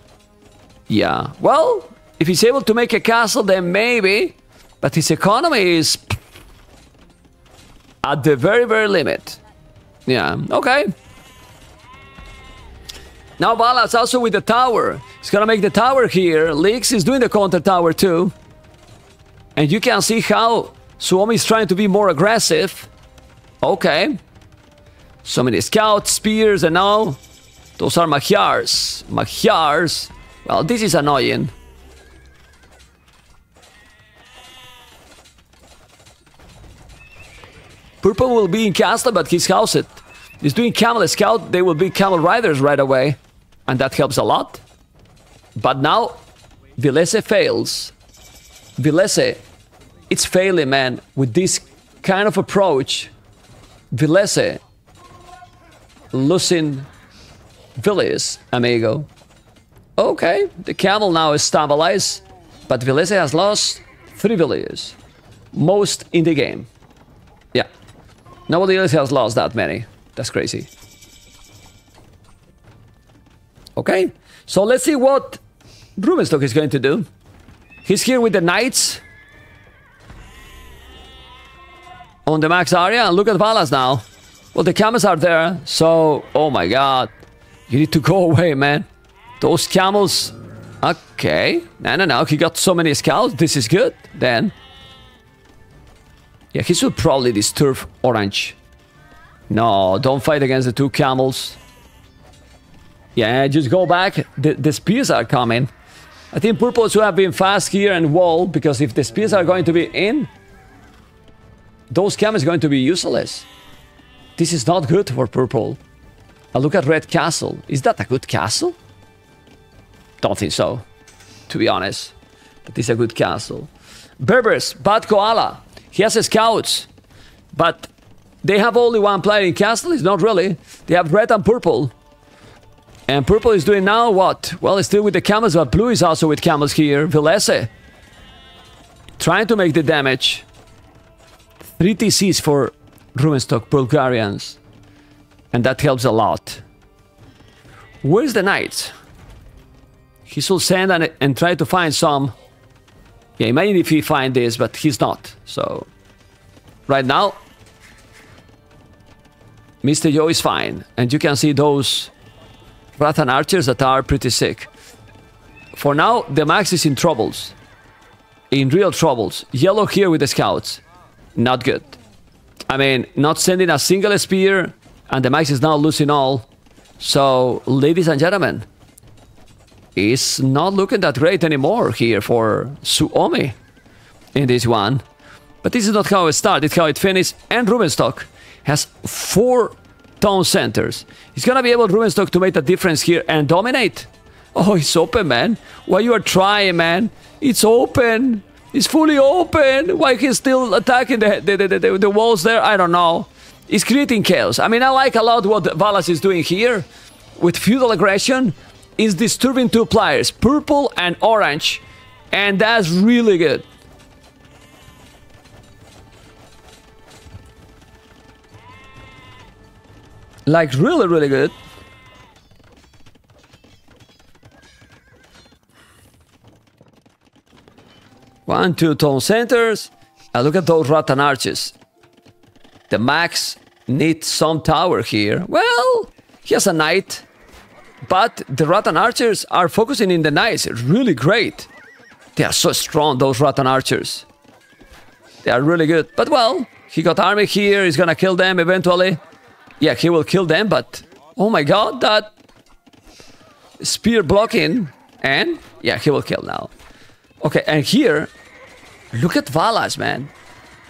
Yeah. Well, if he's able to make a castle, then maybe. But his economy is... At the very, very limit. Yeah, okay. Now Valas also with the tower. He's gonna make the tower here. Leaks is doing the counter tower too. And you can see how Suomi is trying to be more aggressive. Okay. So many scouts, spears, and now those are Magyars. Magyars. Well, this is annoying. Purple will be in castle, but he's housed. It. He's doing camel scout, they will be camel riders right away. And that helps a lot. But now, Villese fails. Villese, it's failing, man. With this kind of approach, Villese losing Villis, amigo. Okay, the camel now is stabilized, but Villese has lost three villages. Most in the game. Yeah. Nobody else has lost that many. That's crazy. Okay, so let's see what Rubenstock is going to do. He's here with the knights. On the max area, look at Valas now. Well, the camels are there, so... Oh my god. You need to go away, man. Those camels... Okay. No, no, no. He got so many scouts. This is good, then. Yeah, he should probably disturb Orange. No, don't fight against the two camels. Yeah, just go back. The, the spears are coming. I think purple should have been fast here and wall, because if the spears are going to be in, those camels are going to be useless. This is not good for purple. I look at red castle. Is that a good castle? Don't think so, to be honest. But is a good castle. Berbers, Bad Koala. He has scouts. But they have only one player in castle? It's not really. They have red and purple. And purple is doing now what? Well, it's still with the camels, but blue is also with camels here. Villese. Trying to make the damage. 3 TCs for Rubenstock Bulgarians. And that helps a lot. Where's the knight? He should send and, and try to find some. Yeah, imagine if he find this, but he's not. So, right now, Mr. Yo is fine. And you can see those Rattan archers that are pretty sick. For now, the max is in troubles. In real troubles. Yellow here with the scouts. Not good. I mean, not sending a single spear, and the max is now losing all. So, ladies and gentlemen, it's not looking that great anymore here for Suomi in this one. But this is not how it started, how it finished. And Rubenstock has four town centers. He's gonna be able, Rubenstock, to make the difference here and dominate. Oh, it's open, man. Why you are trying, man? It's open. It's fully open. Why he's still attacking the, the, the, the, the walls there? I don't know. He's creating chaos. I mean, I like a lot what Valas is doing here with feudal aggression. Is disturbing two players, purple and orange, and that's really good. Like really, really good. One, two town centers. And look at those Rattan arches. The max needs some tower here. Well, he has a knight. But the Rattan archers are focusing in the knights. Really great. They are so strong, those Rattan archers. They are really good. But well, he got army here. He's gonna kill them eventually. Yeah, he will kill them, but... Oh my god, that... Spear blocking. And... Yeah, he will kill now. Okay, and here... Look at Valas, man.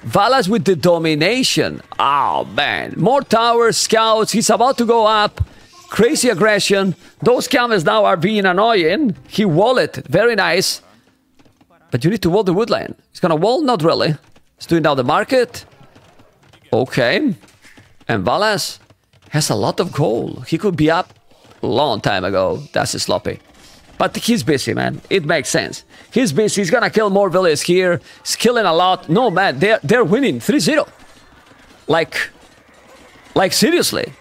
Valas with the domination. Oh, man. More towers, scouts. He's about to go up. Crazy aggression. Those camels now are being annoying. He wall it. Very nice. But you need to wall the woodland. He's gonna wall? Not really. He's doing now the market. Okay. And Valas has a lot of gold. He could be up a long time ago. That's sloppy. But he's busy, man. It makes sense. He's busy. He's gonna kill more villages here. He's killing a lot. No, man. They're, they're winning 3-0. Like... Like, seriously.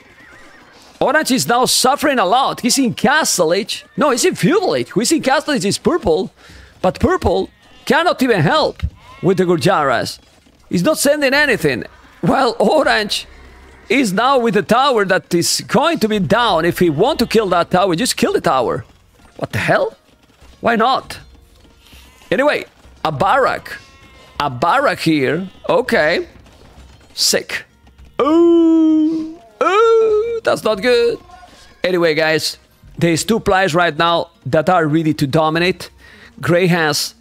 Orange is now suffering a lot. He's in Castle Age. No, he's in Feudal Age. Who's in Castle Age is Purple. But Purple cannot even help with the Gurjaras. He's not sending anything. While Orange is now with the tower that is going to be down. If he want to kill that tower, just kill the tower. What the hell? Why not? Anyway, a barrack. A barrack here. Okay. Sick. Ooh. Ooh. That's not good. Anyway, guys. There's two players right now that are ready to dominate. Gray has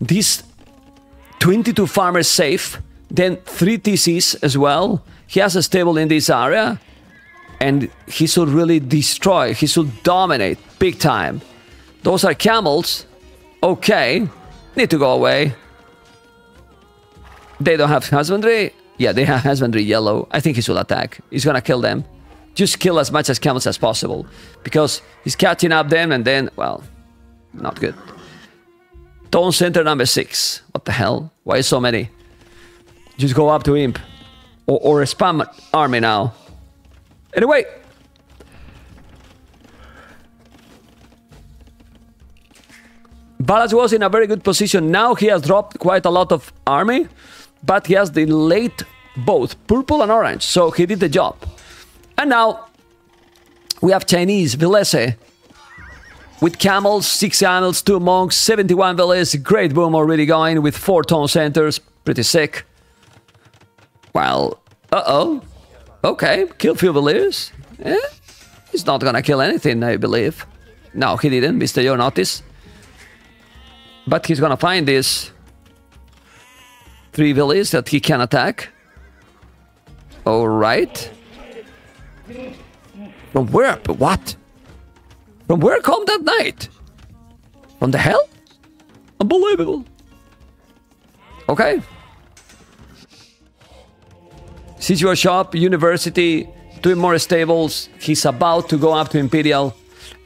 these 22 farmers safe. Then 3 TCs as well. He has a stable in this area. And he should really destroy. He should dominate big time. Those are camels. Okay. Need to go away. They don't have husbandry. Yeah, they have husbandry yellow. I think he should attack. He's gonna kill them. Just kill as much as camels as possible. Because he's catching up them and then, well, not good. Town center number six. What the hell? Why so many? Just go up to Imp. Or, or a spam army now. Anyway. Valas was in a very good position. Now he has dropped quite a lot of army. But he has delayed both purple and orange. So he did the job. And now we have Chinese Villese with camels, six camels, two monks, 71 villas, great boom already going with four town centers, pretty sick. Well, uh-oh. Okay, kill few villas. Eh? He's not gonna kill anything, I believe. No, he didn't, Mr. Yo notice. But he's gonna find these three villas that he can attack. Alright. From where? What? From where come that knight? From the hell? Unbelievable. Okay. Siege shop, university, doing more stables. He's about to go up to Imperial.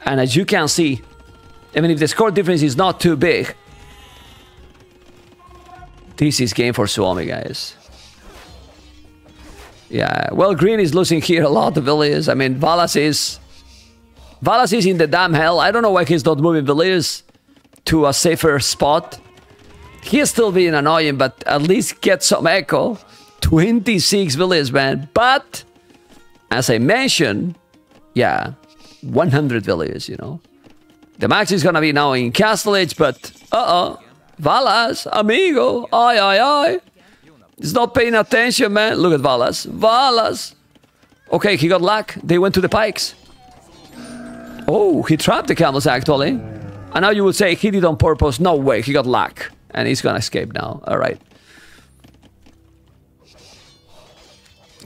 And as you can see, even if the score difference is not too big, this is game for Suomi, guys. Yeah, well, green is losing here a lot of villiers. I mean, Valas is... Valas is in the damn hell. I don't know why he's not moving villiers to a safer spot. He's still being annoying, but at least get some echo. 26 villiers, man. But, as I mentioned, yeah, 100 villiers, you know. The max is gonna be now in Castle Age, but uh-oh. Valas, amigo, ay, ay, ay. He's not paying attention, man. Look at Valas. Valas. Okay, he got luck. They went to the pikes. Oh, he trapped the camels, actually. And now you would say he did on purpose. No way, he got luck. And he's gonna escape now. All right.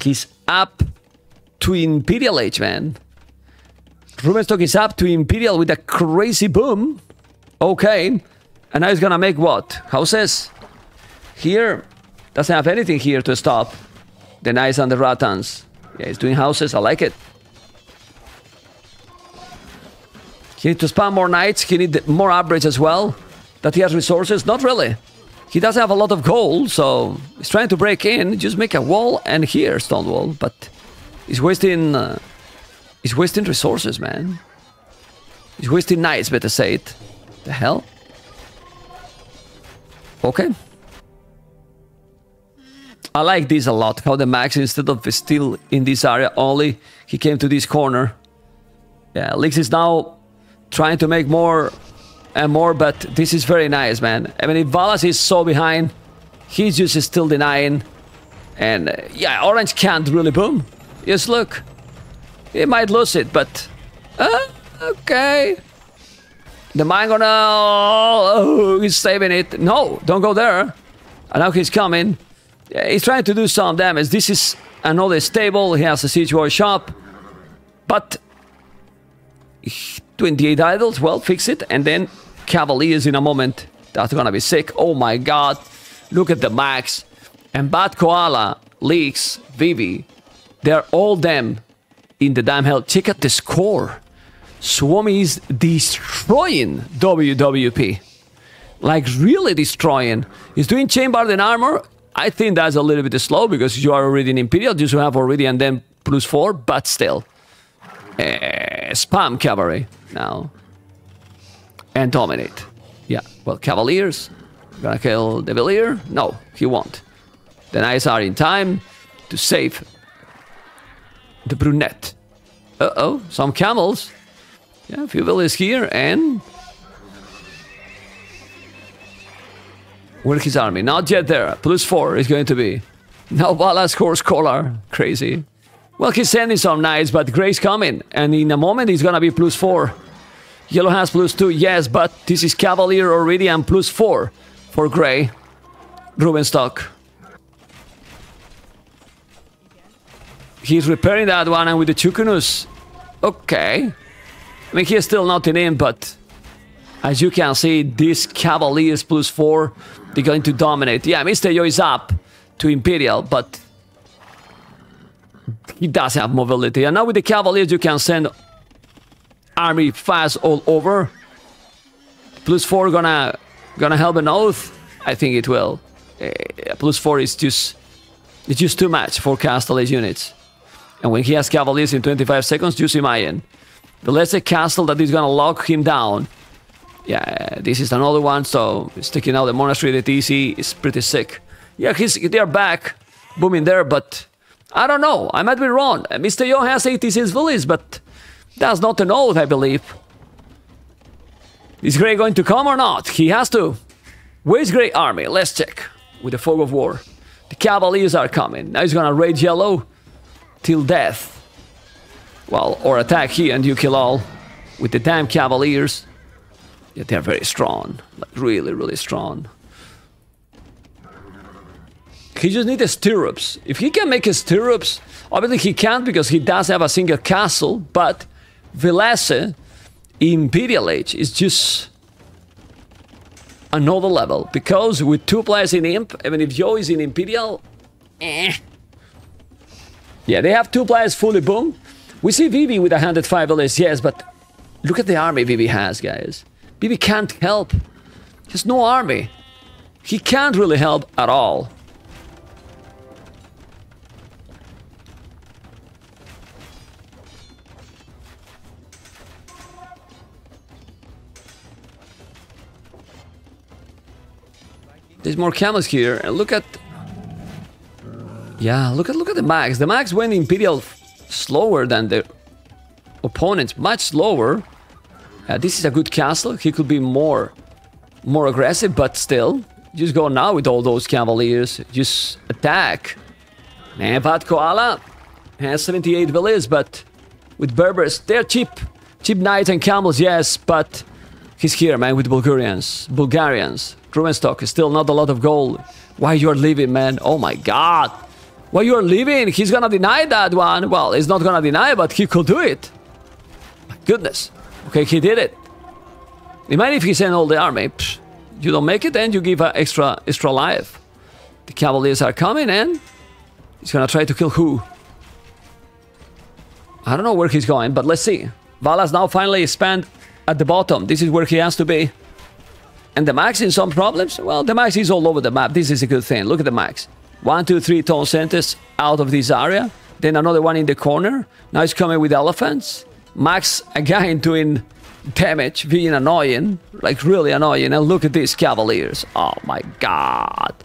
He's up to Imperial Age, man. Rubenstock is up to Imperial with a crazy boom. Okay. And now he's gonna make what? Houses? Here. Doesn't have anything here to stop. The knights and the Rattans. Yeah, he's doing houses. I like it. He needs to spam more knights. He needs more upgrades as well. That he has resources? Not really. He doesn't have a lot of gold, so he's trying to break in. Just make a wall and here, stone wall. But he's wasting... Uh, he's wasting resources, man. He's wasting knights, better say it. The hell? Okay. I like this a lot, how the max, instead of still in this area only, he came to this corner. Yeah, Lix is now trying to make more and more, but this is very nice, man. I mean, if Valas is so behind, he's just still denying. And uh, yeah, Orange can't really boom. Just look. He might lose it, but... Uh, okay. The man gonna... Oh, he's saving it. No, don't go there. And now he's coming. He's trying to do some damage. This is another stable. He has a siege war shop. But 28 idols, well, fix it. And then Cavaliers in a moment. That's gonna be sick. Oh my god. Look at the max. And Bad Koala, Leaks, Vivi. They're all them in the damn hell. Check out the score. Suomi is destroying WWP. Like really destroying. He's doing Chainbard and armor. I think that's a little bit slow because you are already in Imperial. You have already and then plus four, but still. Uh, spam cavalry now. And dominate. Yeah, well, Cavaliers. Gonna kill the Villier? No, he won't. The knights are in time to save the brunette. Uh-oh, some camels. Yeah, a few villiers here and... Where's his army? Not yet there. Plus four is going to be. Now Valas horse collar. Crazy. Well, he's sending some knights, but Grey's coming. And in a moment, he's gonna be plus four. Yellow has plus two, yes, but this is Cavalier already and plus four for Grey. Rubenstock. He's repairing that one and with the Chu Ko Nus. Okay. I mean, he's still not in, but as you can see, this Cavaliers plus four, they're going to dominate. Yeah, Mr. Yo is up to Imperial, but he does have mobility. And now with the Cavaliers, you can send army fast all over. Plus four gonna gonna help an oath. I think it will. Uh, plus four is just it's just too much for Castle Age units. And when he has Cavaliers in 25 seconds, just imagine. The let's say castle that is gonna lock him down. Yeah, this is another one, so sticking out the monastery the TC is pretty sick. Yeah, he's they're back, booming there, but I don't know. I might be wrong. Mr. Yo has 86 villas, but that's not an oath, I believe. Is Grey going to come or not? He has to. Where's Grey army? Let's check. With the fog of war. The Cavaliers are coming. Now he's gonna raid yellow till death. Well, or attack he and you kill all. With the damn Cavaliers. Yeah, they're very strong. Like, really, really strong. He just needs stirrups. If he can make stirrups, obviously he can't because he does have a single castle, but Villese Imperial Age is just another level because with two players in Imp, even if Joe is in Imperial, eh. Yeah, they have two players fully boom. We see Vivi with 105 LS, yes, but look at the army Vivi has, guys. Vivi can't help. He has no army. He can't really help at all. There's more camels here. And look at... Yeah, look at look at the max. The max went Imperial slower than the opponents. Much slower. Uh, this is a good castle. He could be more more aggressive, but still. Just go now with all those cavaliers. Just attack. Man, Bad Koala has 78 villas, but with Berbers, they're cheap. Cheap knights and camels, yes, but he's here, man, with Bulgarians. Bulgarians. Rubenstock is still not a lot of gold. Why you are leaving, man? Oh my god. Why you are leaving? He's gonna deny that one. Well, he's not gonna deny, but he could do it. My goodness. Okay, he did it. Imagine if he sent all the army. Psh, you don't make it, and you give an extra extra life. The cavaliers are coming, and he's gonna try to kill who? I don't know where he's going, but let's see. Valas now finally spanned at the bottom. This is where he has to be. And the max in some problems? Well, the max is all over the map. This is a good thing. Look at the max. One, two, three town centers out of this area. Then another one in the corner. Now he's coming with elephants. Max again doing damage, being annoying. Like really annoying. And look at these cavaliers. Oh my god.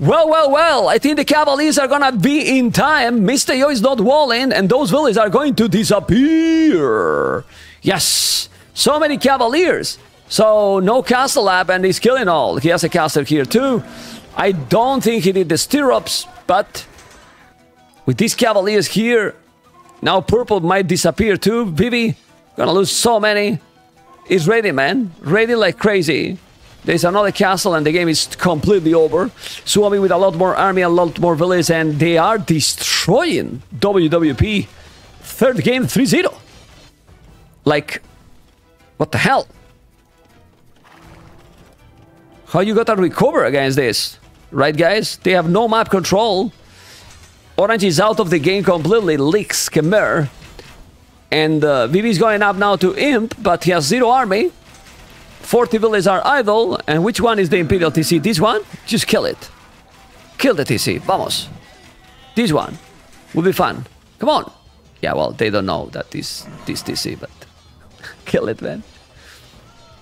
Well, well, well, I think the Cavaliers are gonna be in time. Mr. Yo is not walling, and those villages are going to disappear. Yes, so many Cavaliers. So, no castle lab, and he's killing all. He has a castle here, too. I don't think he did the stirrups, but with these Cavaliers here, now purple might disappear, too. Vivi, gonna lose so many. He's ready, man. Ready like crazy. There's another castle and the game is completely over. Suomi with a lot more army, a lot more villages, and they are destroying WWP. Third game 3-0. Like, what the hell? How you gotta recover against this? Right, guys? They have no map control. Orange is out of the game completely. Leaks Khmer. And uh, is going up now to Imp, but he has zero army. 40 villages are idle. And which one is the Imperial TC? This one? Just kill it. Kill the TC. Vamos. This one. Will be fun. Come on. Yeah, well, they don't know that this, this TC, but kill it, man.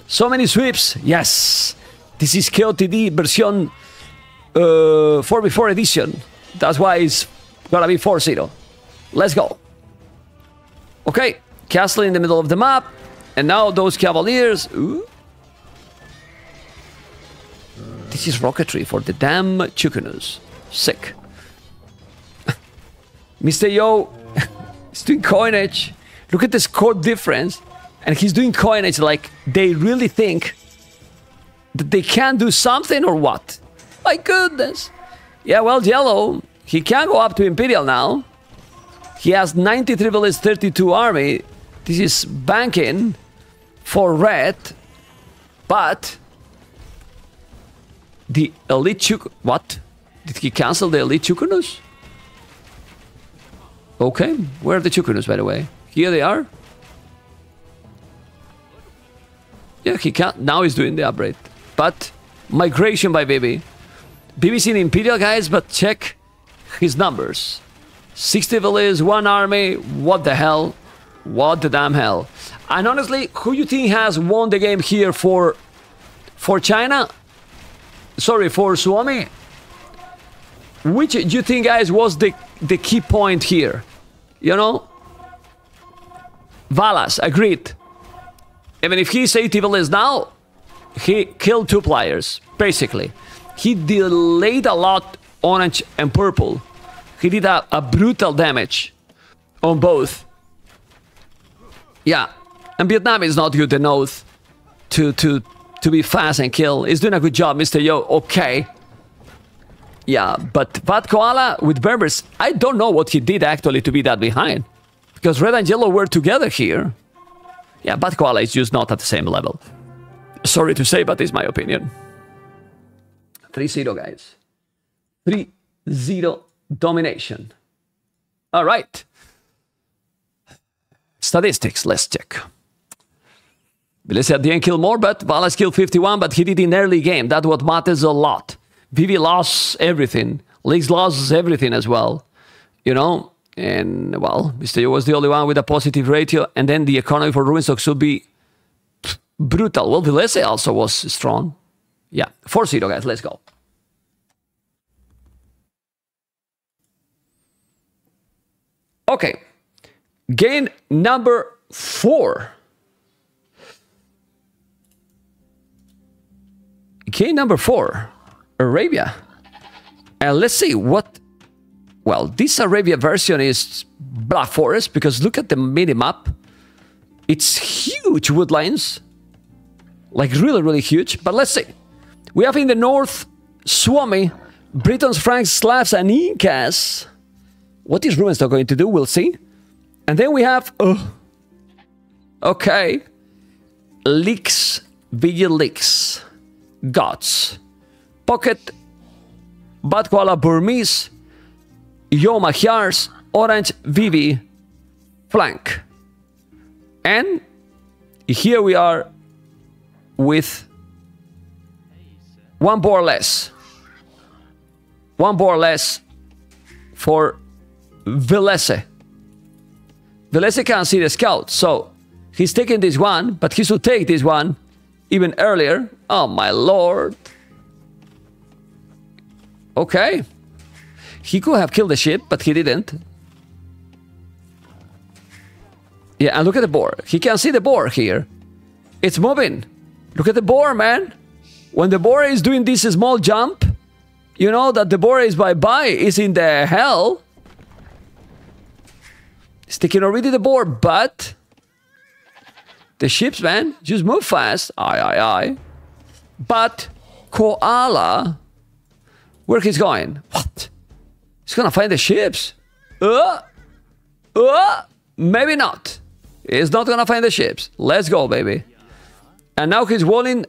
So many sweeps. Yes. This is KOTD version uh, 4v4 edition. That's why it's gonna be 4-0. Let's go. Okay. Castle in the middle of the map. And now those cavaliers... Ooh. This is rocketry for the damn Chu Ko Nus. Sick. Mr. Yo is doing coinage. Look at the score difference. And he's doing coinage like they really think that they can't do something or what? My goodness. Yeah, well, Yellow, he can go up to Imperial now. He has 93 village, 32 army. This is banking for red. But the elite Chuk... What? Did he cancel the elite Chu Ko Nus? Okay, where are the Chu Ko Nus, by the way? Here they are. Yeah, he can't... Now he's doing the upgrade. But migration by Vivi. Vivi's in Imperial, guys, but check his numbers. 60 villages, one army. What the hell? What the damn hell? And honestly, who you think has won the game here for for China? Sorry, for Suomi? Which do you think, guys, was the, the key point here? You know? Valas, agreed. Even if he's 80 villages now, he killed two players, basically. He delayed a lot orange and purple. He did a, a brutal damage on both. Yeah, and Vietnam is not good enough to to to be fast and kill. He's doing a good job, Mr. Yo. Okay. Yeah, but Bad Koala with Berbers, I don't know what he did actually to be that behind. Because Red and Yellow were together here. Yeah, Bad Koala is just not at the same level. Sorry to say, but it's my opinion. 3-0, guys. 3-0 domination. All right. Statistics, let's check. Valencia didn't kill more, but Valas killed 51, but he did in early game. That's what matters a lot. Vivi lost everything. Leaks lost everything as well. You know? And, well, Mr. Yo was the only one with a positive ratio. And then the economy for Rubenstock should be brutal. Well, Villese also was strong. Yeah, 4-0, guys. Let's go. Okay. Game number four. Game number four. Arabia. And let's see what... Well, this Arabia version is Black Forest because look at the mini map. It's huge woodlands like really, really huge. But let's see. We have in the north Suomi, Britons, Franks, Slavs, and Incas. What is Rubenstock going to do? We'll see. And then we have. Oh, okay. Leaks, Vigil Leaks, Goths, Pocket, Bad Koala Burmese, Yo Magyars, Orange Vivi, Flank. And here we are with one boar less. One boar less for Villese. Villese can't see the scout, so he's taking this one, but he should take this one even earlier. Oh my lord. Okay. He could have killed the ship, but he didn't. Yeah, and look at the boar. He can see the boar here. It's moving. Look at the boar, man. When the boar is doing this small jump, you know that the boar is bye-bye, is in the hell. It's taking already the boar, but... The ships, man, just move fast. Aye, aye, aye. But Koala, where he's going? What? He's gonna find the ships. Uh, uh, maybe not. He's not gonna find the ships. Let's go, baby. And now he's walling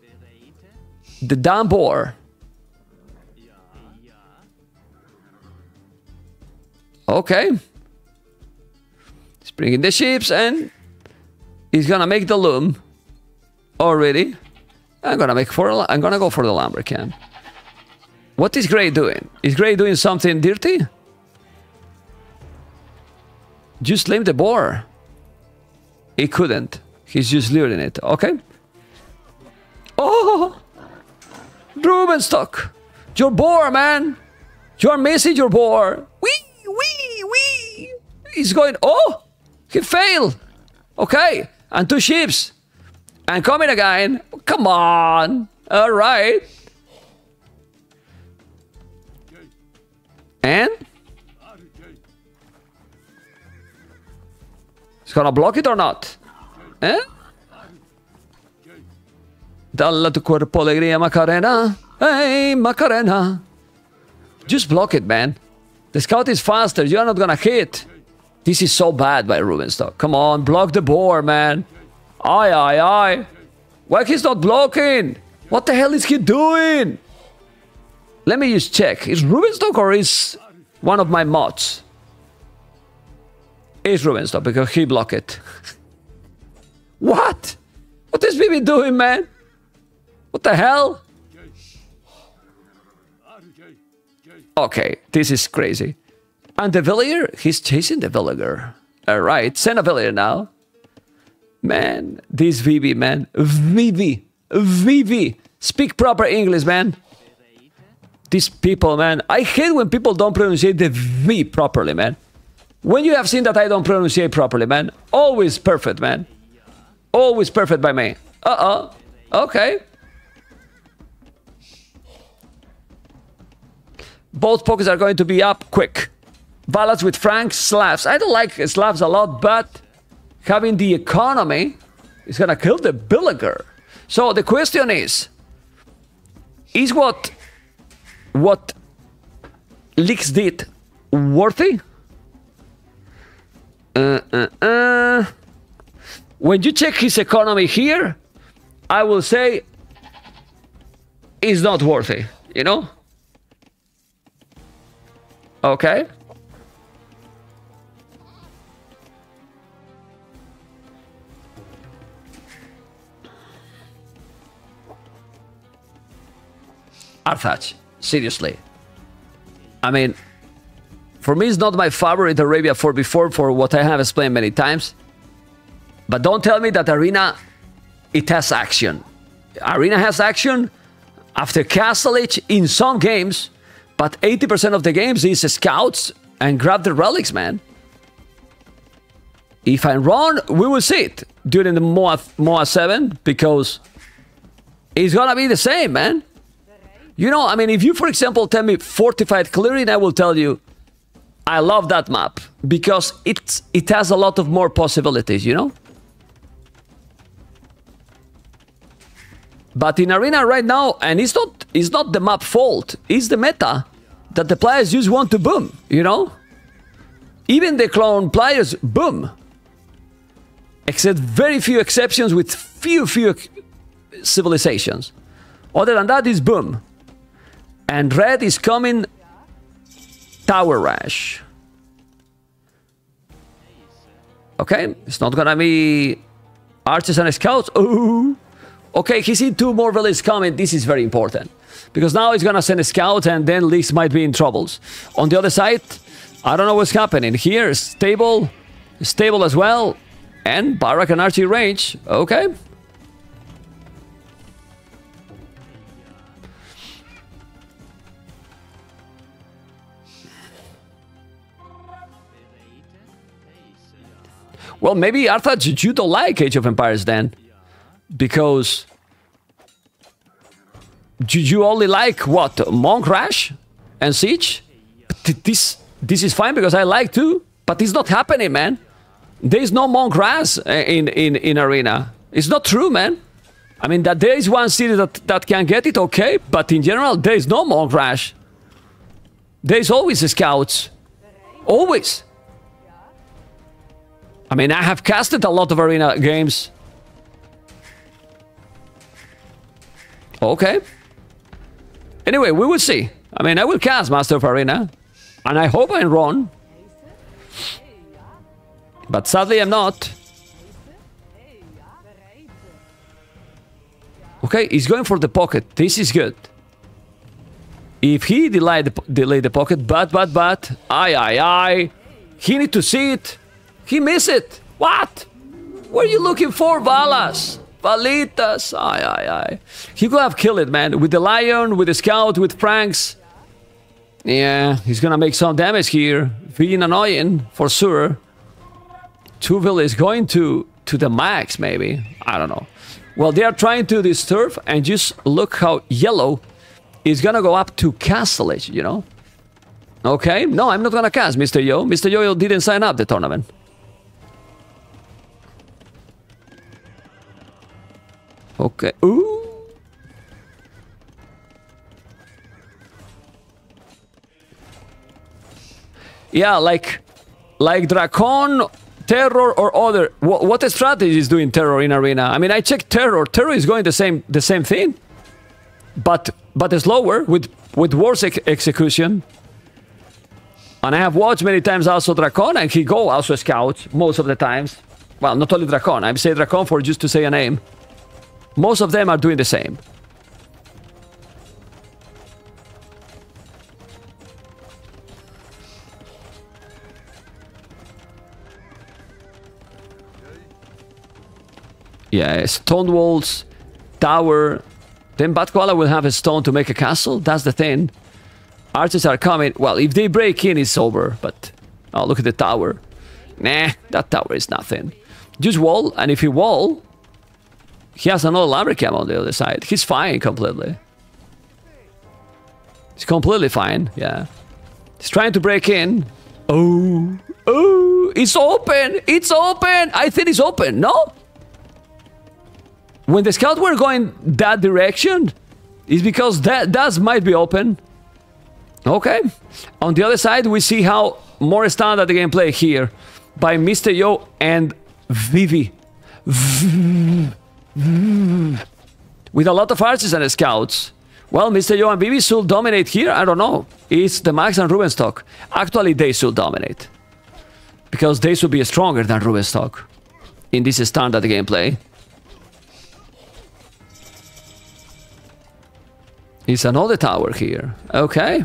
the damn boar. Okay. He's bringing the ships and he's gonna make the loom already. I'm gonna make for I'm gonna go for the lumber camp. What is Gray doing? Is Gray doing something dirty? Just lame the boar. He couldn't. He's just luring it. Okay. Oh! Rubenstock! Your boar, man! You're missing your boar! Wee! Wee! Wee! He's going... Oh! He failed! Okay. And two ships. And coming again. Come on! Alright. And? It's gonna block it or not? Eh? Dalla tu cuerpo alegría Macarena. Hey, Macarena. Just block it, man. The scout is faster. You're not gonna hit. This is so bad by Rubenstock. Come on, block the boar, man. Aye, aye, aye. Why he's not blocking? What the hell is he doing? Let me just check. Is Rubenstock or is one of my mods? Is Rubenstock because he blocked it. what? What is BB doing, man? What the hell? Okay, this is crazy. And the villager, he's chasing the villager. Alright, send a villager now. Man, this Vivi, man. Vivi. Vivi. Speak proper English, man. These people, man. I hate when people don't pronounce the V properly, man. When you have seen that I don't pronounce it properly, man. Always perfect, man. Always perfect by me. Uh-oh. Okay. Both pockets are going to be up quick. Ballads with Frank, Slavs. I don't like Slavs a lot, but having the economy is gonna kill the Billiger. So the question is, is what what Leaks did worthy? Uh, uh, uh. When you check his economy here, I will say it's not worthy, you know? Okay. Arthach, seriously. I mean, for me, it's not my favorite Arabia 4 before for what I have explained many times. But don't tell me that Arena, it has action. Arena has action after Castle Age in some games, but 80% of the games is scouts and grab the relics, man. If I'm wrong, we will see it during the MOA, MOA 7 because it's gonna be the same, man. You know, I mean, if you, for example, tell me fortified clearing, I will tell you I love that map because it's it has a lot of more possibilities, you know? But in arena right now, and it's not it's not the map fault, it's the meta that the players just want to boom, you know? Even the clone players boom. Except very few exceptions with few few civilizations. Other than that is boom. And red is coming tower rush. Okay, it's not gonna be archers and scouts. Ooh. Okay, he see two more villages coming. This is very important. Because now he's gonna send a scout and then Leaks might be in troubles. On the other side, I don't know what's happening. Here, stable, stable as well. And Barak and archery range. Okay. Well, maybe Arthur, you don't like Age of Empires then. Because you only like what? Monk Rush and Siege? This this is fine because I like too, but it's not happening, man. There is no Monk Rush in, in, in Arena. It's not true, man. I mean, that there is one city that, that can get it, okay, but in general, there is no Monk Rush. There is always scouts. Always. I mean, I have casted a lot of arena games. Okay. Anyway, we will see. I mean, I will cast Master of Arena. And I hope I'm wrong. But sadly, I'm not. Okay, he's going for the pocket. This is good. If he delayed the, delayed the pocket, but, but, but, aye, aye, aye. He need to see it. He miss it. What? What are you looking for, Valas? Valitas. Aye, aye, aye. He could have killed it, man. With the lion, with the scout, with pranks. Yeah, he's gonna make some damage here. Being annoying, for sure. Tuville is going to, to the max, maybe. I don't know. Well, they are trying to disturb, and just look how yellow is gonna go up to Castle you know? Okay, no, I'm not gonna cast Mr. Yo. Mr. Yo didn't sign up the tournament. Okay. Ooh. Yeah, like, like Dracon, Terror, or other. What, what strategy is doing Terror in Arena? I mean, I checked Terror. Terror is going the same, the same thing, but but slower with with worse ex execution. And I have watched many times also Dracon, and he go also Scout most of the times. Well, not only Dracon. I'm saying Dracon for just to say a name. Most of them are doing the same. Yeah, stone walls, tower. Then Bad Koala will have a stone to make a castle. That's the thing. Archers are coming. Well, if they break in, it's over. But, oh, look at the tower. Nah, that tower is nothing. Just wall, and if you wall, he has another Lumbercam on the other side. He's fine completely. He's completely fine, yeah. He's trying to break in. Oh, oh, it's open! It's open! I think it's open, no? When the scouts were going that direction, it's because that, that might be open. Okay. On the other side, we see how more standard the gameplay here by Mr. Yo and Vivi. Hmm. With a lot of archers and scouts. Well, Mr. Yo Bibi should dominate here? I don't know. It's the Max and Rubenstock. Actually, they should dominate. Because they should be stronger than Rubenstock. In this standard gameplay. It's another tower here. Okay.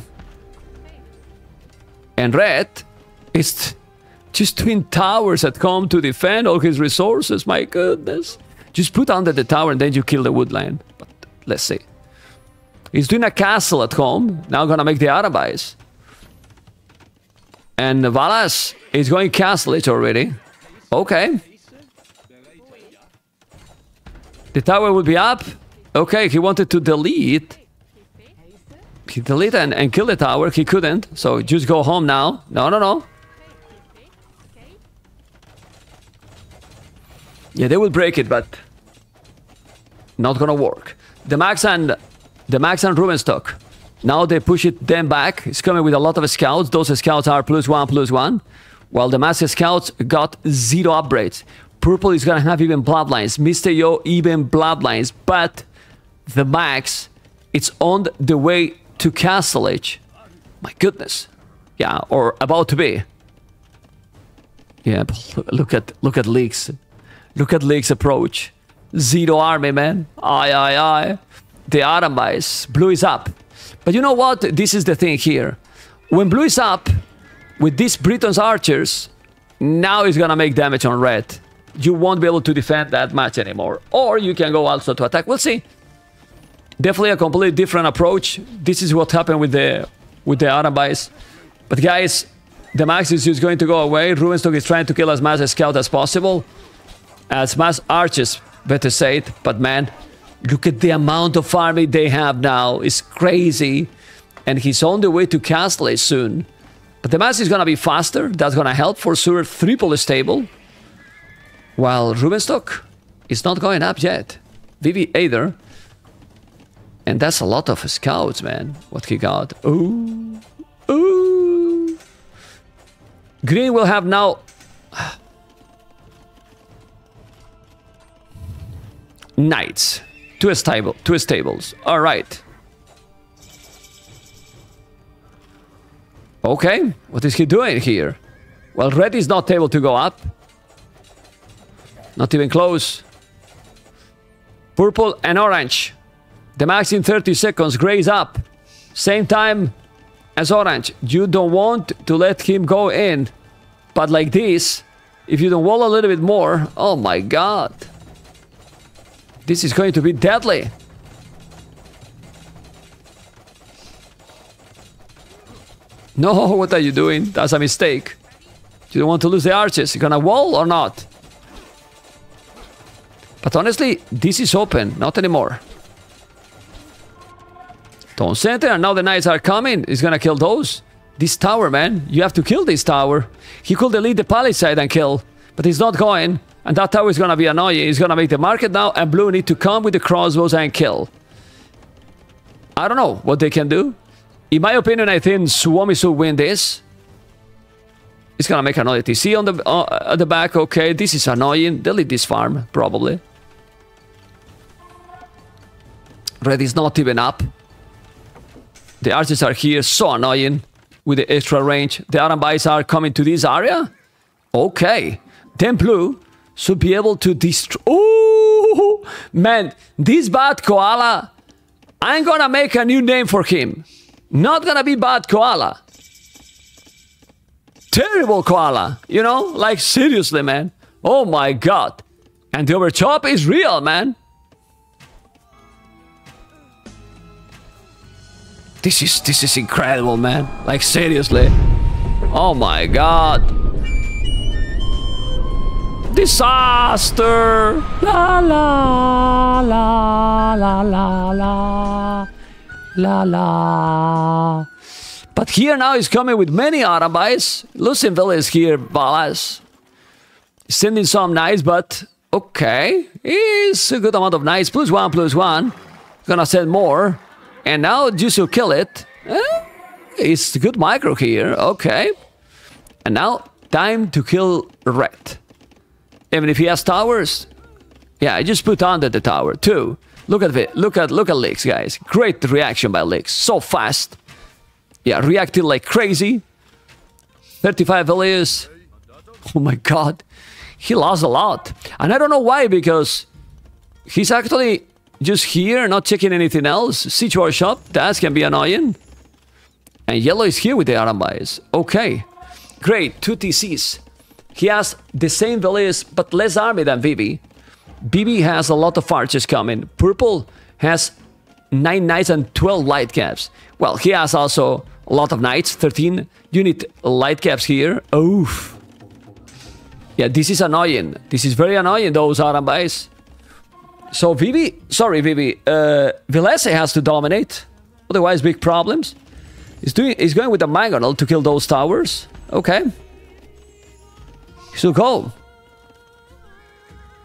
And red is just twin towers that come to defend all his resources. My goodness. Just put under the tower and then you kill the woodland. But let's see. He's doing a castle at home. Now gonna make the Arambais. And Valas is going castle it already. Okay. The tower will be up. Okay, he wanted to delete. He deleted and, and kill the tower. He couldn't. So just go home now. No, no, no. Yeah, they will break it, but not gonna work. The Max and the Max and Rubenstock. Now they push it them back. It's coming with a lot of scouts. Those scouts are plus one, plus one. While the Master Scouts got zero upgrades. Purple is gonna have even bloodlines. Mr. Yo even bloodlines. But the Max, it's on the way to Castle Age. My goodness. Yeah, or about to be. Yeah, look at look at Leaks. Look at Leaks' approach. Zero army, man. Aye, aye, aye. The Arambais. Blue is up. But you know what? This is the thing here. When blue is up, with these Britons archers, now it's gonna make damage on red. You won't be able to defend that much anymore. Or you can go also to attack. We'll see. Definitely a completely different approach. This is what happened with the with the Arambais. But guys, the max is just going to go away. Rubenstock is trying to kill as much as scout as possible. As much archers, better say it. But man, look at the amount of army they have now. It's crazy. And he's on the way to Castle soon. But the mass is gonna be faster. That's gonna help for sure. Triple stable. While Rubenstock is not going up yet. Vivi either. And that's a lot of scouts, man. What he got. Ooh. Ooh. Green will have now... Knights. Two, stable, two stables. All right. Okay, what is he doing here? Well, red is not able to go up. Not even close. Purple and orange. The max in 30 seconds. Gray is up. Same time as orange. You don't want to let him go in. But like this, if you don't wall a little bit more, oh my god. This is going to be deadly. No, what are you doing? That's a mistake. You don't want to lose the arches. You gonna wall or not? But honestly, this is open. Not anymore. Don't center, now the knights are coming. He's gonna kill those. This tower, man. You have to kill this tower. He could delete the palisade and kill, but he's not going. And that tower is gonna be annoying. He's gonna make the market now, and blue need to come with the crossbows and kill. I don't know what they can do. In my opinion, I think Suomi should win this. He's gonna make another TC on the uh, at the back. Okay, this is annoying. Delete this farm, probably. Red is not even up. The archers are here, so annoying with the extra range. The Arambais are coming to this area. Okay. Then blue should be able to destroy... Oh, man, this bad koala, I'm gonna make a new name for him. Not gonna be bad koala. Terrible koala, you know? Like, seriously, man. Oh my god. And the overchop is real, man. This is this is incredible, man. Like seriously. Oh my god. Disaster. La la la la la la la la. But here now is coming with many Arambais. Lucinville is here, Valas. Sending some knights, but okay. It's a good amount of knights. Plus one, plus one. Gonna send more. And now just to kill it. Eh, it's good micro here. Okay. And now time to kill Red. Even if he has towers. Yeah, I just put under the tower too. Look at it. Look at look at Leaks, guys. Great reaction by Leaks. So fast. Yeah, reacted like crazy. 35 Elias. Oh my god. He lost a lot. And I don't know why, because he's actually just here, not checking anything else. Siege Workshop, that can be annoying. And yellow is here with the Arambais. Okay. Great, two TCs. He has the same Velius, but less army than Vivi. Vivi has a lot of archers coming. Purple has 9 knights and 12 light caps. Well, he has also a lot of knights, 13 unit light caps here. Oof. Yeah, this is annoying. This is very annoying, those Arambais. So Vivi, sorry Vivi, uh, Villese has to dominate. Otherwise, big problems. He's doing. He's going with the Mangonel to kill those towers. Okay. So go.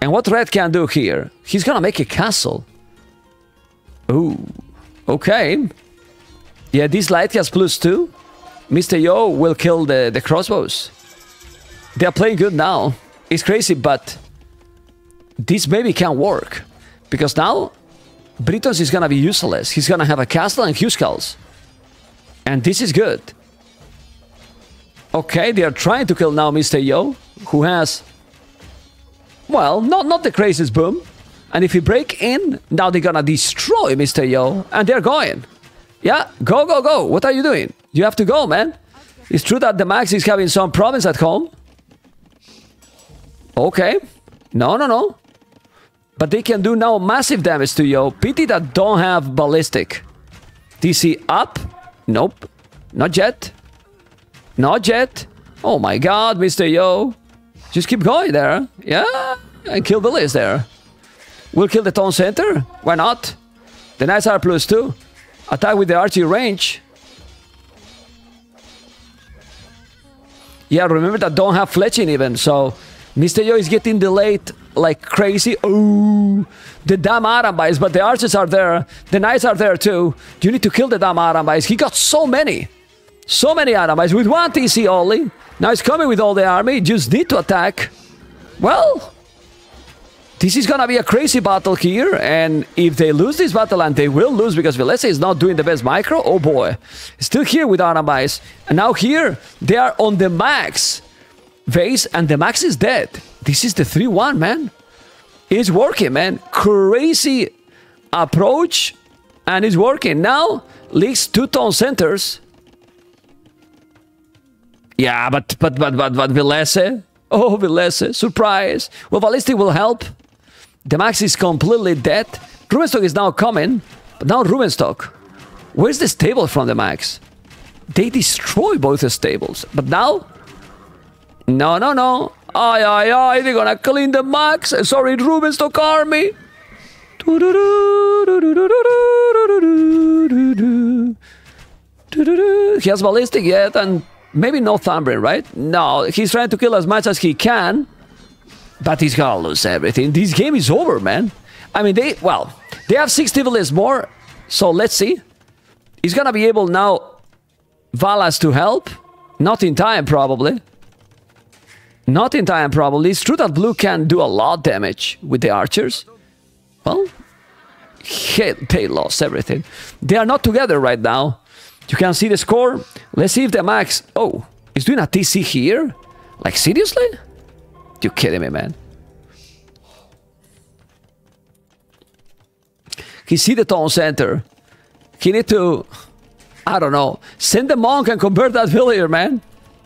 And what Red can do here? He's gonna make a castle. Ooh. Okay. Yeah, this light has plus two. Mr. Yo will kill the, the crossbows. They are playing good now. It's crazy, but this maybe can work. Because now, Britons is gonna be useless. He's gonna have a castle and Huskarls. And this is good. Okay, they are trying to kill now Mr. Yo, who has... Well, not, not the craziest boom. And if we break in, now they're gonna destroy Mr. Yo, and they're going. Yeah, go, go, go. What are you doing? You have to go, man. It's true that the Max is having some problems at home. Okay. No, no, no. But they can do now massive damage to Yo. Pity that don't have ballistic. DC up? Nope. Not yet. Not yet. Oh my god, Mr. Yo. Just keep going there. Yeah. And kill the list there. We'll kill the town center. Why not? The knights are plus two. Attack with the archery range. Yeah, remember that don't have fletching even, so Mr. Yo is getting delayed like crazy. Oh, the damn Arambais, but the archers are there. The knights are there too. You need to kill the damn Arambais. He got so many. So many Arambais with one TC only. Now he's coming with all the army. Just need to attack. Well, this is gonna be a crazy battle here, and if they lose this battle, and they will lose because Villese is not doing the best micro, oh boy. Still here with Arambais. And now here, they are on the max. Vase, and the max is dead. This is the 3-1, man. It's working, man. Crazy approach, and it's working. Now, leaks two town centers. Yeah, but, but, but, but, but Villese? Oh, Villese, surprise. Well, Ballistic will help. The Max is completely dead. Rubenstock is now coming, but now Rubenstock. Where's the stable from the Max? They destroy both the stables, but now... No, no, no. Ay, ay, ay, they're gonna clean the Max. Sorry, Rubenstock army. He has ballistic yet, and maybe no right? No, he's trying to kill as much as he can. But he's gonna lose everything. This game is over, man. I mean, they, well, they have 60 villas more, so let's see. He's gonna be able now, Valas to help. Not in time, probably. Not in time, probably. It's true that blue can do a lot damage with the archers. Well, he, they lost everything. They are not together right now. You can see the score. Let's see if the max... Oh, he's doing a TC here? Like, seriously? You kidding me, man? He see the town center. He need to, I don't know, send the monk and convert that villager, man.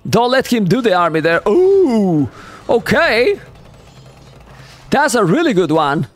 Don't let him do the army there. Ooh, okay. That's a really good one.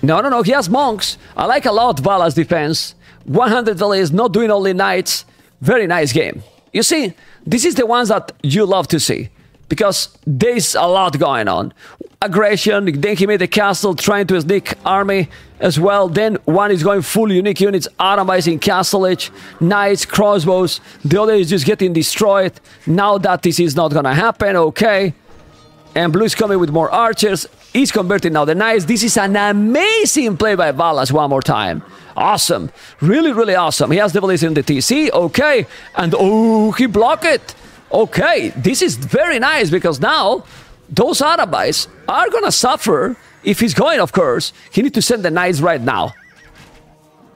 No, no, no, he has monks. I like a lot Vala's defense. 100 villagers, not doing only knights. Very nice game. You see, this is the ones that you love to see because there's a lot going on. Aggression, then he made a castle trying to sneak army as well. Then one is going full unique units, atomizing castle edge, knights, crossbows. The other is just getting destroyed. Now that this is not gonna happen, okay. And blue is coming with more archers. He's converting now the knights. This is an amazing play by Valas one more time. Awesome. Really, really awesome. He has the in the TC, okay. And oh, he blocked it. Okay, this is very nice because now those Arambais are gonna suffer if he's going, of course. He need to send the knights right now.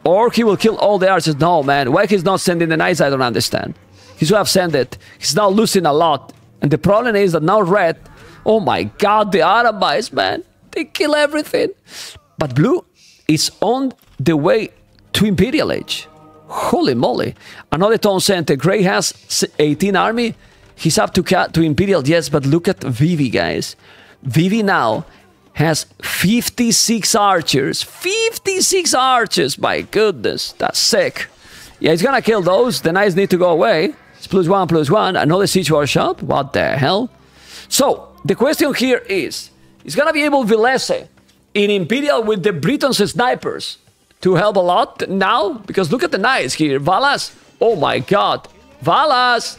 Or he will kill all the archers. No, man. Why he's not sending the knights, I don't understand. He should have sent it. He's now losing a lot. And the problem is that now red... Oh my god, the Arambais, man. They kill everything. But blue is on the way to Imperial Age. Holy moly. Another town center. Grey has 18 army. He's up to cut to Imperial, yes, but look at Vivi, guys. Vivi now has 56 archers. 56 archers! My goodness, that's sick. Yeah, he's gonna kill those. The knights need to go away. It's plus one, plus one. Another siege workshop. What the hell? So, the question here is, is gonna be able Villese in Imperial with the Britons snipers to help a lot now? Because look at the knights here. Valas, oh my god. Valas!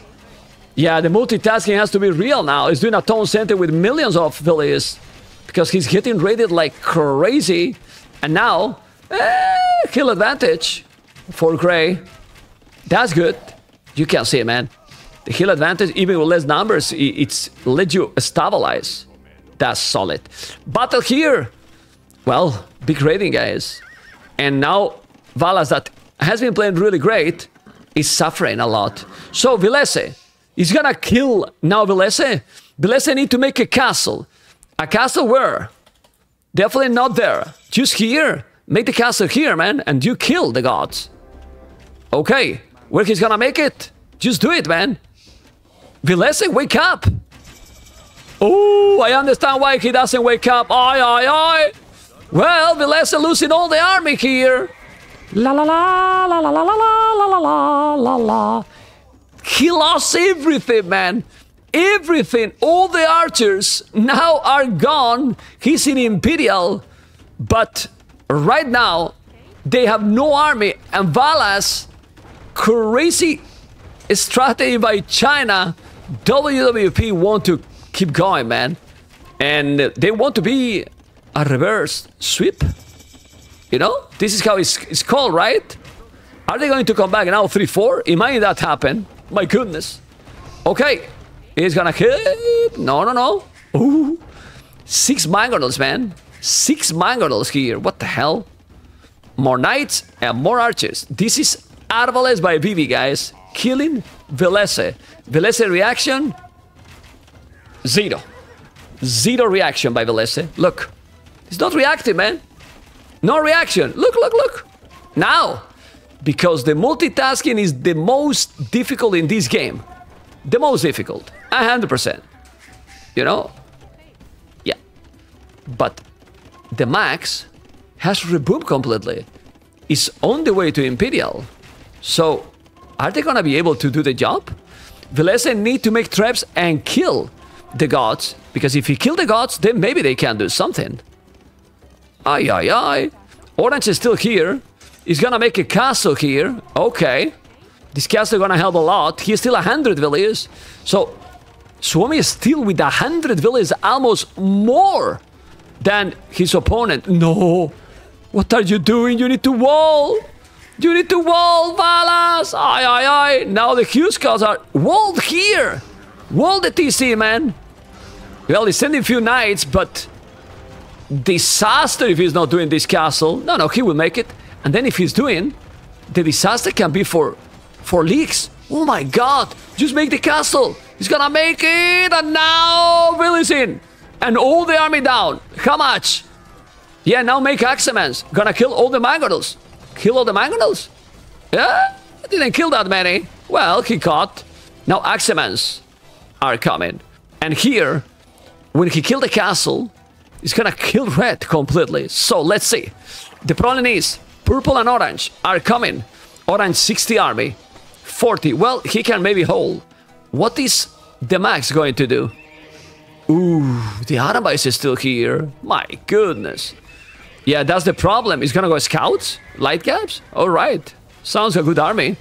Yeah, the multitasking has to be real now. He's doing a town center with millions of villas because he's getting raided like crazy. And now, eh, kill advantage for Gray. That's good. You can see, it, man. The heal advantage, even with less numbers, it's let you stabilize. That's solid. Battle here. Well, big rating, guys. And now Valas, that has been playing really great, is suffering a lot. So Villese is gonna kill now Villese. Villese need to make a castle. A castle where? Definitely not there. Just here. Make the castle here, man, and you kill the Goths. Okay, where he's gonna make it? Just do it, man. Villese, wake up! Oh, I understand why he doesn't wake up. Aye, aye, aye. Well, Villese losing all the army here. La la la la la la la la la la la la. He lost everything, man. Everything. All the archers now are gone. He's in Imperial. But right now, they have no army. And Valas, crazy strategy by China, WWP want to keep going, man. And they want to be a reverse sweep. You know, this is how it's, it's called, right? Are they going to come back now 3-4? Imagine that happen. My goodness. Okay. He's gonna hit. No, no, no. Ooh. Six Mangardals, man. Six Mangardals here. What the hell? More knights and more archers. This is Arbalest by Vivi, guys. Killing Villese. Villese reaction? Zero. Zero reaction by Villese. Look. He's not reacting, man. No reaction. Look, look, look. Now. Because the multitasking is the most difficult in this game. The most difficult. 100%. You know? Yeah. But the Max has reboomed completely. Is on the way to Imperial. So, are they gonna be able to do the job? Villese need to make traps and kill the Goths. Because if he kill the Goths, then maybe they can do something. Ay, ay, ay. Orange is still here. He's gonna make a castle here. Okay. This castle gonna help a lot. He's still 100 villages. So, Suomi is still with 100 villages, almost more than his opponent. No. What are you doing? You need to wall. You need to wall, Valas. Aye, aye, aye. Now the Huskarls are walled here. Wall the TC, man. Well, he's sending a few knights, but disaster if he's not doing this castle. No, no, he will make it. And then if he's doing, the disaster can be for for leaks. Oh my god, just make the castle. He's gonna make it, and now Bill is in. And all the army down. How much? Yeah, now make Axemans. Gonna kill all the Mangudais. Kill all the Mangudais? Yeah, didn't kill that many. Well, he caught. Now Axemans are coming. And here, when he killed the castle, he's gonna kill red completely. So let's see. The problem is, purple and orange are coming. Orange 60 army, 40. Well, he can maybe hold. What is the max going to do? Ooh, the Arambais is still here. My goodness. Yeah, that's the problem. He's gonna go scouts? Light caps? Alright. Sounds a good army.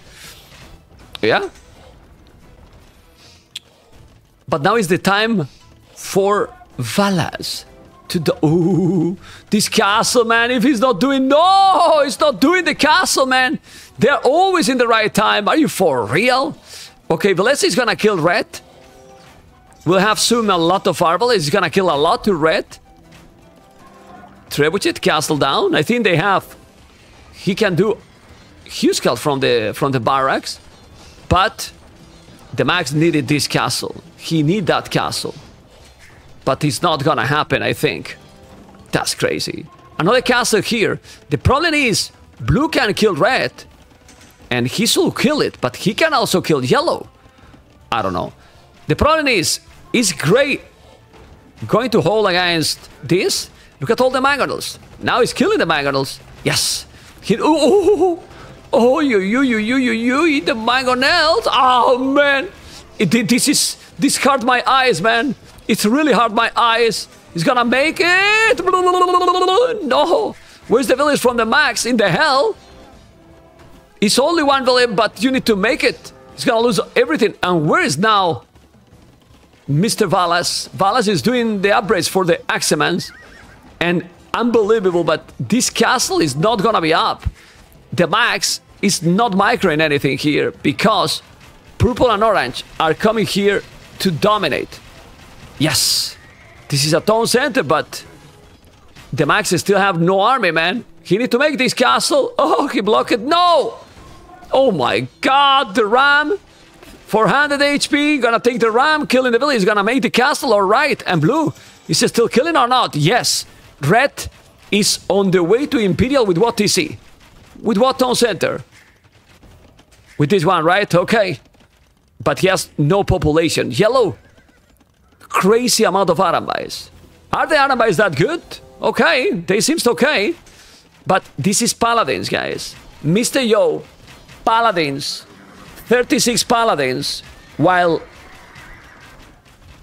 Yeah. But now is the time for Valas to the... Ooh, this castle, man, if he's not doing... No, he's not doing the castle, man. They're always in the right time. Are you for real? Okay, Villese is gonna kill Red. We'll have soon a lot of Arbal. He's gonna kill a lot to Red. Trebuchet castle down. I think they have... He can do Huskarl from the from the barracks. But the Max needed this castle. He need that castle. But it's not gonna happen, I think. That's crazy. Another castle here. The problem is, blue can kill red. And he should kill it, but he can also kill yellow. I don't know. The problem is, is gray going to hold against this? Look at all the Mangudais. Now he's killing the Mangudais. Yes. He, oh, oh, oh, you, you, you, you, you, you, eat the mangonels. Oh, man. It, this is, this hurt my eyes, man. It's really hard, my eyes. He's gonna make it. No. Where's the village from the max? In the hell? It's only one village, but you need to make it. He's gonna lose everything. And where is now Mr. Valas? Valas is doing the upgrades for the Axemans. And unbelievable, but this castle is not gonna be up. The max is not microing anything here because purple and orange are coming here to dominate. Yes, this is a town center, but the Max still have no army, man. He need to make this castle. Oh, he blocked it. No! Oh my god, the ram. 400 HP, gonna take the ram, killing the village, gonna make the castle, alright. And blue, is he still killing or not? Yes. Red is on the way to Imperial with what TC? With what town center? With this one, right? Okay. But he has no population. Yellow, crazy amount of Arambais. Are the Arambais that good? Okay, they seems okay. But this is Paladins, guys. Mr. Yo, Paladins, 36 Paladins, while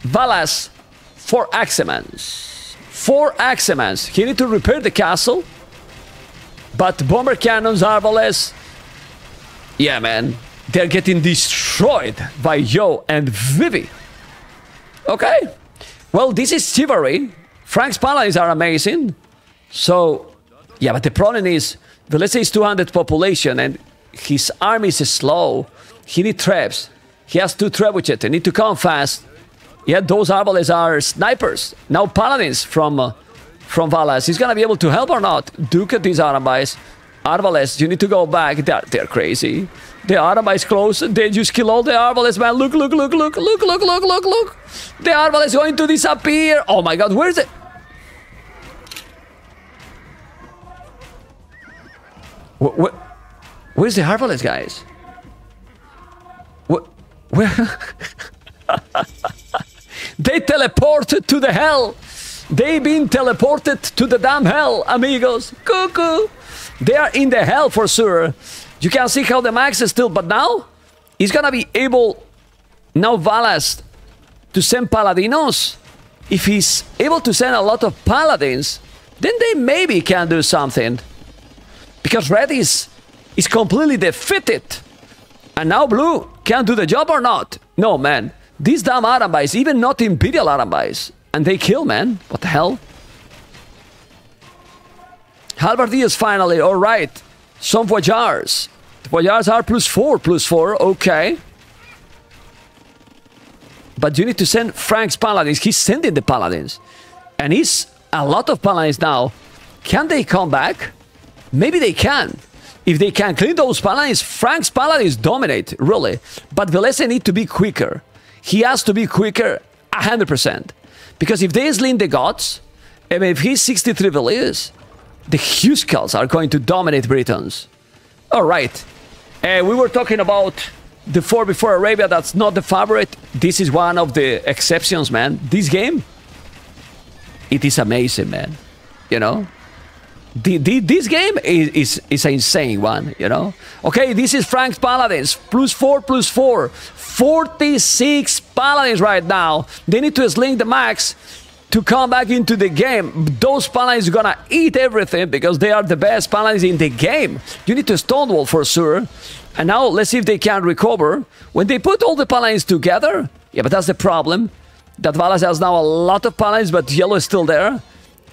Valas, 4 Axemans. 4 Axemans. He need to repair the castle. But bombard cannons, Arbalest, yeah, man, they're getting destroyed by Yo and Vivi. Okay. Well, this is chivalry. Frank's paladins are amazing. So, yeah, but the problem is, let's say it's 200 population and his army is slow. He needs traps. He has two trebuchets. They need to come fast. Yeah, those arbalests are snipers. Now paladins from uh, from Valas. He's gonna be able to help or not? Look at these Arambais. Arbalest, you need to go back. They're, they're crazy. The Araba is close. They just kill all the Arbalest, man. Look, look, look, look, look, look, look, look, look. The Arbalest is going to disappear. Oh my god, where is it? Wh wh where's the Arbalest, guys? Wh where? they teleported to the hell. They've been teleported to the damn hell, amigos. Cuckoo. They are in the hell for sure. You can see how the max is still, but now he's gonna be able, now Valas, to send Paladinos. If he's able to send a lot of Paladins, then they maybe can do something. Because Red is, is completely defeated. And now Blue can do the job or not. No, man. These damn Arambais, even not Imperial Arambais. And they kill, man. What the hell? Halberdiers finally, alright. Some Boyars. The Boyars are plus 4, plus 4, okay. But you need to send Frank's Paladins. He's sending the Paladins. And he's a lot of Paladins now. Can they come back? Maybe they can. If they can clean those Paladins, Frank's Paladins dominate, really. But Villese need to be quicker. He has to be quicker 100%. Because if they sling the gods, I mean, if he's 63 Veliers, the Huskarls are going to dominate Britons. All right. Uh, we were talking about the 4 before Arabia. That's not the favorite. This is one of the exceptions, man. This game, it is amazing, man. You know? The, the, this game is, is, is an insane one, you know? Okay, this is Frank's Paladins. Plus 4, plus 4. 46 Paladins right now. They need to sling the max to come back into the game. Those paladins gonna eat everything because they are the best paladins in the game. You need to stonewall for sure. And now let's see if they can recover. When they put all the paladins together, yeah, but that's the problem. That Valas has now a lot of paladins, but yellow is still there.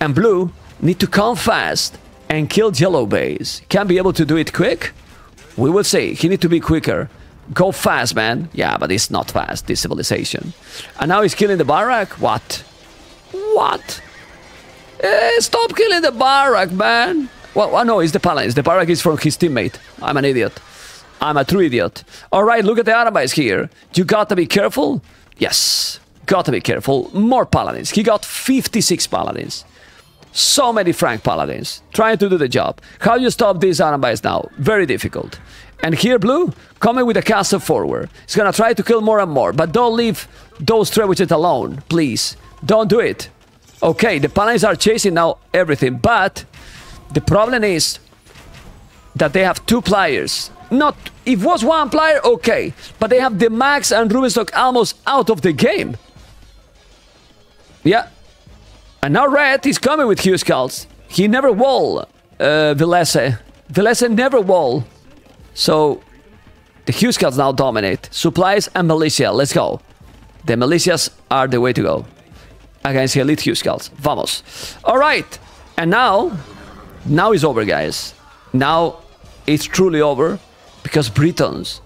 And blue need to come fast and kill yellow base. Can be able to do it quick? We will see. He need to be quicker. Go fast, man. Yeah, but it's not fast, this civilization. And now he's killing the barrack? What? What? Eh, stop killing the Barak, man. Well, well, no, it's the Paladins. The Barak is from his teammate. I'm an idiot. I'm a true idiot. Alright, look at the Arambais here. You gotta be careful. Yes, gotta be careful. More Paladins. He got 56 Paladins. So many Frank Paladins. Trying to do the job. How you stop these Arambais now? Very difficult. And here, Blue, coming with a castle forward. He's gonna try to kill more and more, but don't leave those trebuchets alone, please. Don't do it. Okay, the Paladins are chasing now everything, but the problem is that they have two players. Not, if was one player, okay, but they have the Max and Rubenstock almost out of the game. Yeah. And now Red is coming with Huskarls. He never wall uh, Villese. Villese never wall. So the Huskarls now dominate. Supplies and Militia. Let's go. The Militias are the way to go. Against the Elite Huskarls. Vamos. Alright. And now, now it's over, guys. Now it's truly over. Because Britons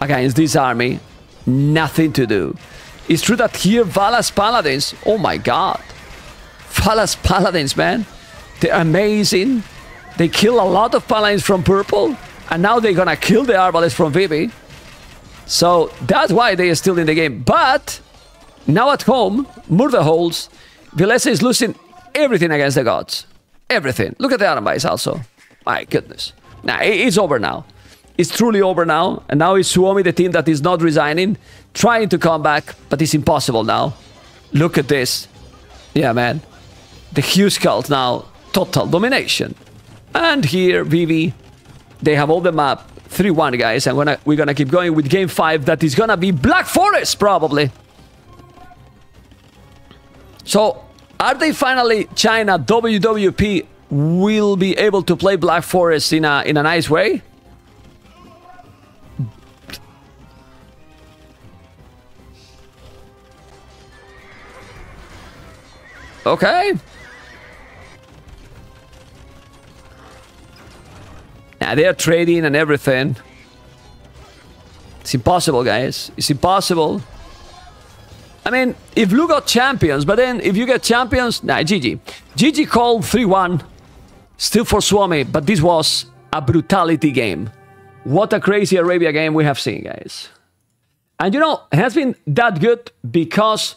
against this army, nothing to do. It's true that here Vala's Paladins, oh my god. Vala's Paladins, man. They're amazing. They kill a lot of Paladins from Purple. And now they're gonna kill the Arbalests from Vivi. So that's why they are still in the game. But now at home, Murder holds. Villese is losing everything against the gods. Everything. Look at the Arambais also. My goodness. Nah, it's over now. It's truly over now. And now it's Suomi, the team that is not resigning, trying to come back, but it's impossible now. Look at this. Yeah, man. The huge cult now. Total domination. And here, Vivi, they have all the map. 3-1, guys. And we're gonna keep going with game 5. That is gonna be Black Forest, probably. So, are they finally, China, WWP, will be able to play Black Forest in a, in a nice way? Okay. Yeah, they're trading and everything. It's impossible, guys. It's impossible. I mean, if Blue got champions, but then if you get champions, nah, GG. GG called 3-1. Still for Suomi, but this was a brutality game. What a crazy Arabia game we have seen, guys. And you know, it has been that good because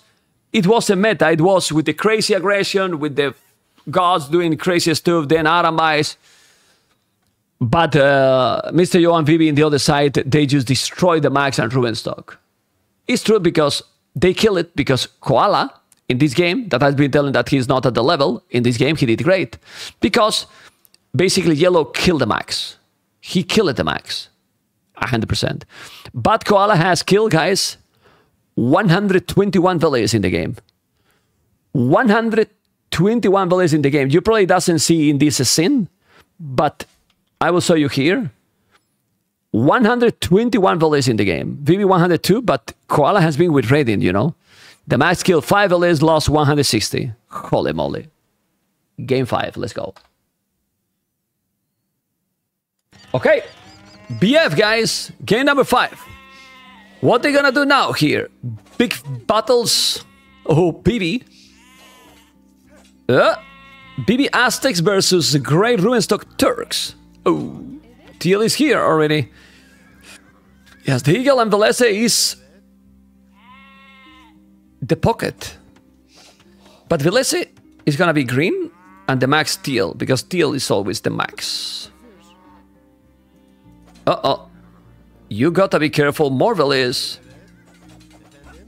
it was a meta. It was with the crazy aggression, with the gods doing crazy stuff, then Arambais. But uh, Mr. Johan Vivi in the other side, they just destroyed the Max and Rubenstock. It's true because they kill it because Koala in this game, that has been telling that he's not at the level, in this game he did great. Because basically Yellow killed the Max. He killed the Max. 100%. But Koala has killed, guys, 121 villages in the game. 121 villages in the game. You probably doesn't see in this a sin, but I will show you here. 121 villages in the game. Vivi 102, but Koala has been with Radiant, you know. The max killed 5 villages, lost 160. Holy moly. Game 5, let's go. Okay. BF, guys. Game number 5. What they gonna do now here? Big battles. Oh, BB. Uh, BB Aztecs versus Great Rubenstock Turks. Oh, Teal is here already. Yes, the Eagle and Villese is the pocket. But Villese is gonna be green and the max teal, because teal is always the max. Uh-oh. You gotta be careful, Morville is...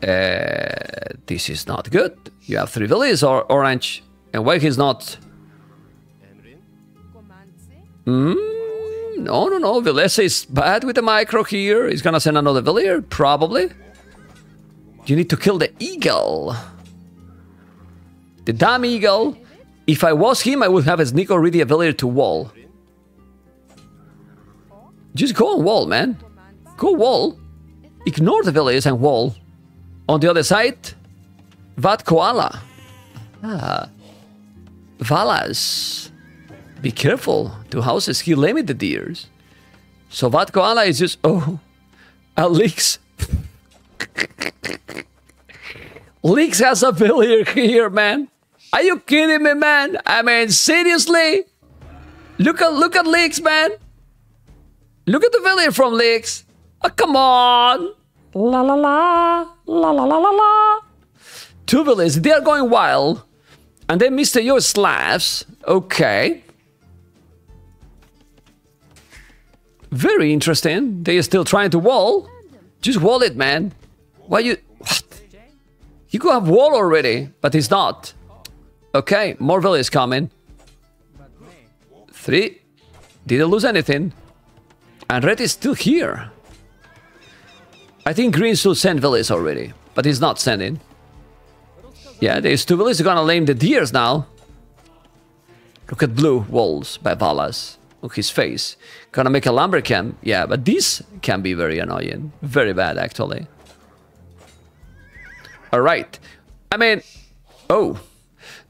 Uh, this is not good. You have three villas or orange, and why he's not... Mm, no, no, no. Villese is bad with the micro here. He's gonna send another villier, probably. You need to kill the eagle. The damn eagle. If I was him, I would have a sneak already a to wall. Just go on wall, man. Go wall. Ignore the village and wall. On the other side, Bad Koala. Ah. Valas. Be careful. Two houses. He limit the deers. So Bad Koala is just... Oh. Alex. Leaks has a villager here, man. Are you kidding me, man? I mean, seriously? Look at look at Leaks, man. Look at the villager from Leaks. Oh, ah, come on! La la la, la la la la la. Two villains, they are going wild. And then Mr. Yo Slavs. Okay. Very interesting. They are still trying to wall. Just wall it, man. Why you... What? You could have wall already, but it's not. Okay, more villains coming. Three. Didn't lose anything. And red is still here. I think green should send Villis already, but he's not sending. Yeah, these two villages are gonna lame the deers now. Look at blue walls by Valas. His face. Gonna make a lumber camp. Yeah, but this can be very annoying. Very bad, actually. Alright. I mean... Oh.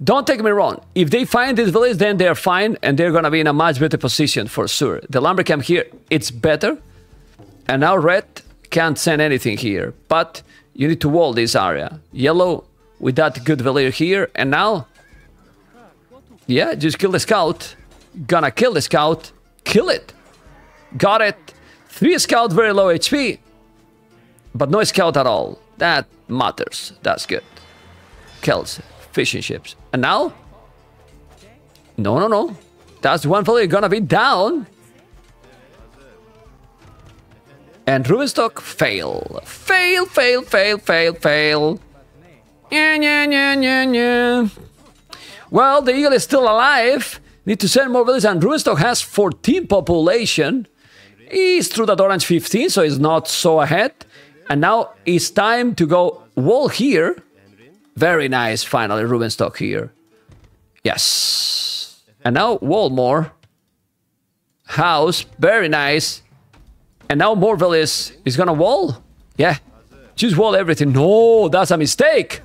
Don't take me wrong. If they find this village, then they're fine, and they're gonna be in a much better position for sure. The lumber camp here, it's better. And now red can't send anything here. But you need to wall this area. Yellow with that good value here. And now... Yeah, just kill the scout. Gonna kill the scout. Kill it. Got it. Three scout, very low HP. But no scout at all. That matters. That's good. Kills. Fishing ships. And now? No, no, no. That's one value gonna be down. And Rubenstock fail. Fail, fail, fail, fail, fail. Yeah, yeah, yeah, yeah, yeah. Well, the eagle is still alive. Need to send more villagers, and Rubenstock has 14 population. He's through that orange 15, so he's not so ahead. And now it's time to go wall here. Very nice, finally, Rubenstock here. Yes. And now wall more. House, very nice. And now Morville is, is gonna wall? Yeah. Just wall everything. No, that's a mistake.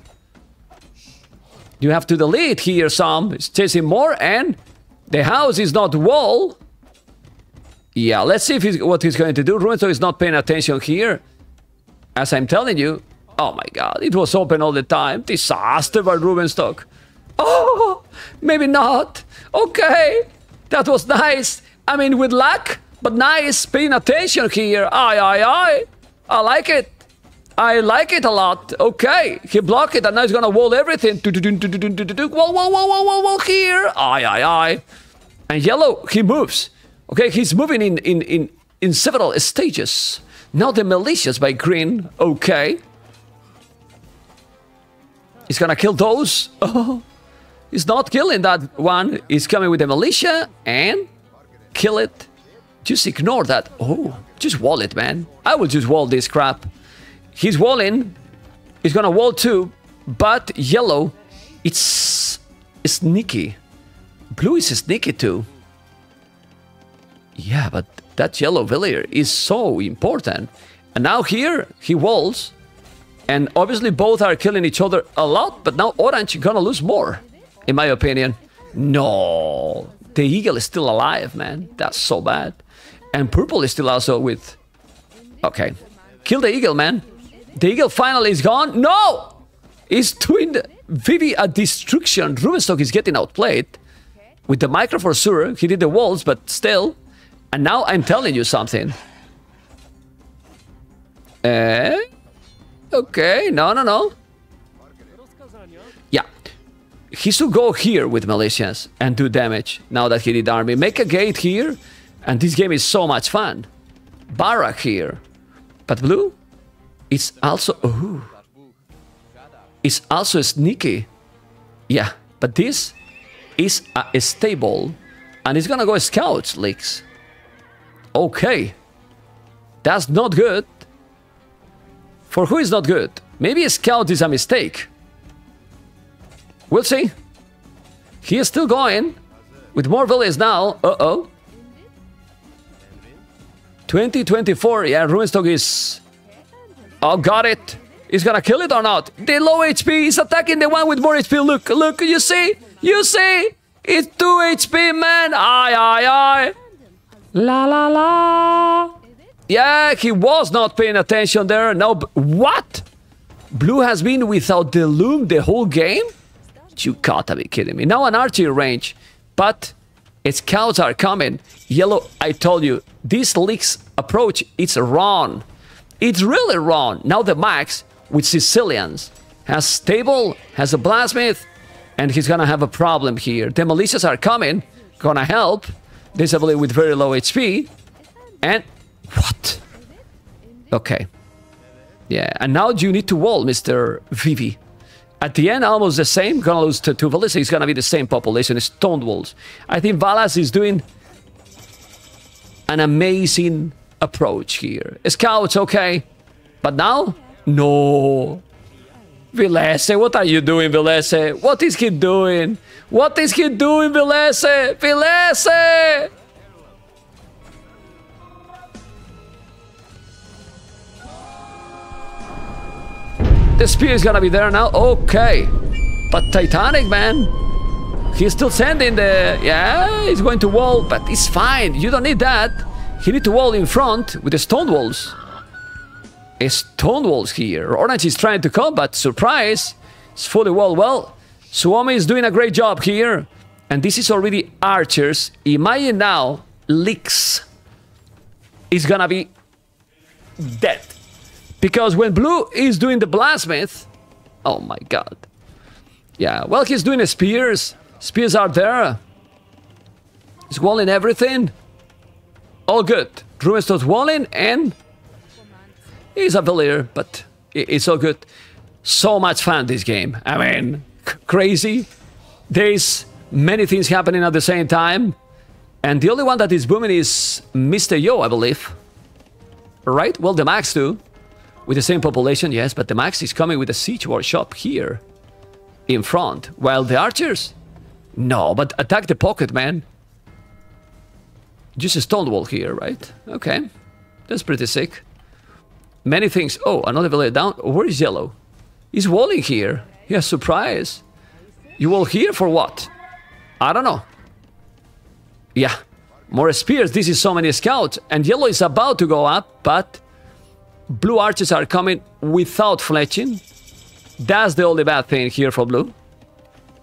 You have to delete here some. It's chasing more and the house is not wall. Yeah, let's see if he's, what he's going to do. Ruinto is not paying attention here. As I'm telling you. Oh my god, it was open all the time. Disaster by Rubenstock. Oh, maybe not. Okay, that was nice. I mean, with luck, but nice, paying attention here. Aye, aye, aye. I like it. I like it a lot. Okay, he blocked it and now he's gonna wall everything. Wall, wall, wall, wall, wall, wall here. Aye, aye, aye. And yellow, he moves. Okay, he's moving in, in, in, in several stages. Now the militias by green. Okay. He's gonna kill those. Oh, he's not killing that one. He's coming with the militia and kill it. Just ignore that. Oh, just wall it, man. I will just wall this crap. He's walling. He's gonna wall too. But yellow, it's it's sneaky. Blue is sneaky too. Yeah, but that yellow villager is so important. And now here, he walls. And obviously both are killing each other a lot, but now orange is gonna lose more, in my opinion. No, the eagle is still alive, man. That's so bad. And purple is still also with... Okay. Kill the eagle, man. The eagle finally is gone. No! He's doing Vivi a destruction. Rubenstock is getting outplayed. With the micro for sure. He did the walls, but still. And now I'm telling you something. Eh? Okay, no, no, no. Yeah. He should go here with militias and do damage now that he did army. Make a gate here and this game is so much fun. Barak here. But blue is also... Ooh. It's also sneaky. Yeah, but this is a, stable. And it's gonna go scouts leaks. Okay. That's not good. For who is not good? Maybe a scout is a mistake. We'll see. He is still going. With more villas now. Uh-oh. 2024, yeah, Rubenstock is... Oh, got it. He's gonna kill it or not? The low HP is attacking the one with more HP. Look, look, you see? You see? It's 2 HP, man. Aye, aye, aye. La, la, la. Yeah, he was not paying attention there. No, what? Blue has been without the loom the whole game? You gotta be kidding me. Now an archery range, but its scouts are coming. Yellow, I told you, this leaks approach, it's wrong. It's really wrong. Now the Max with Sicilians has stable, has a blacksmith, and he's gonna have a problem here. The militias are coming, gonna help. Ability with very low HP. And what? Okay. Yeah, and now you need to wall, Mr. Vivi. At the end, almost the same. Gonna lose to, to Valissa. It's gonna be the same population. Stone walls. I think Valas is doing an amazing approach here. Scouts, okay. But now? No. Villese, what are you doing, Villese? What is he doing? What is he doing, Villese? Villese! The spear is gonna be there now. Okay. But Titanic, man. He's still sending the... Yeah, he's going to wall, but it's fine. You don't need that. He need to wall in front with the stone walls. A stone walls here. Orange is trying to come, but surprise. It's fully wall. well. Suomi is doing a great job here. And this is already archers. Imagine now, Leaks is gonna be dead. Because when Blue is doing the blacksmith, oh my god. Yeah, well, he's doing the spears. Spears are there. He's walling everything. All good. Rubenstock's walling and he's a villager, but it's all good. So much fun this game. I mean, crazy. There's many things happening at the same time. And the only one that is booming is Mr. Yo, I believe. Right? Well, the Max too. With the same population, yes, but the Max is coming with a siege workshop here. In front. While the archers... No, but attack the pocket, man. Just a stone wall here, right? Okay. That's pretty sick. Many things... Oh, another village down. Where is yellow? He's walling here. Yeah, surprise. You wall here for what? I don't know. Yeah. More spears. This is so many scouts. And yellow is about to go up, but... Blue archers are coming without fletching. That's the only bad thing here for blue.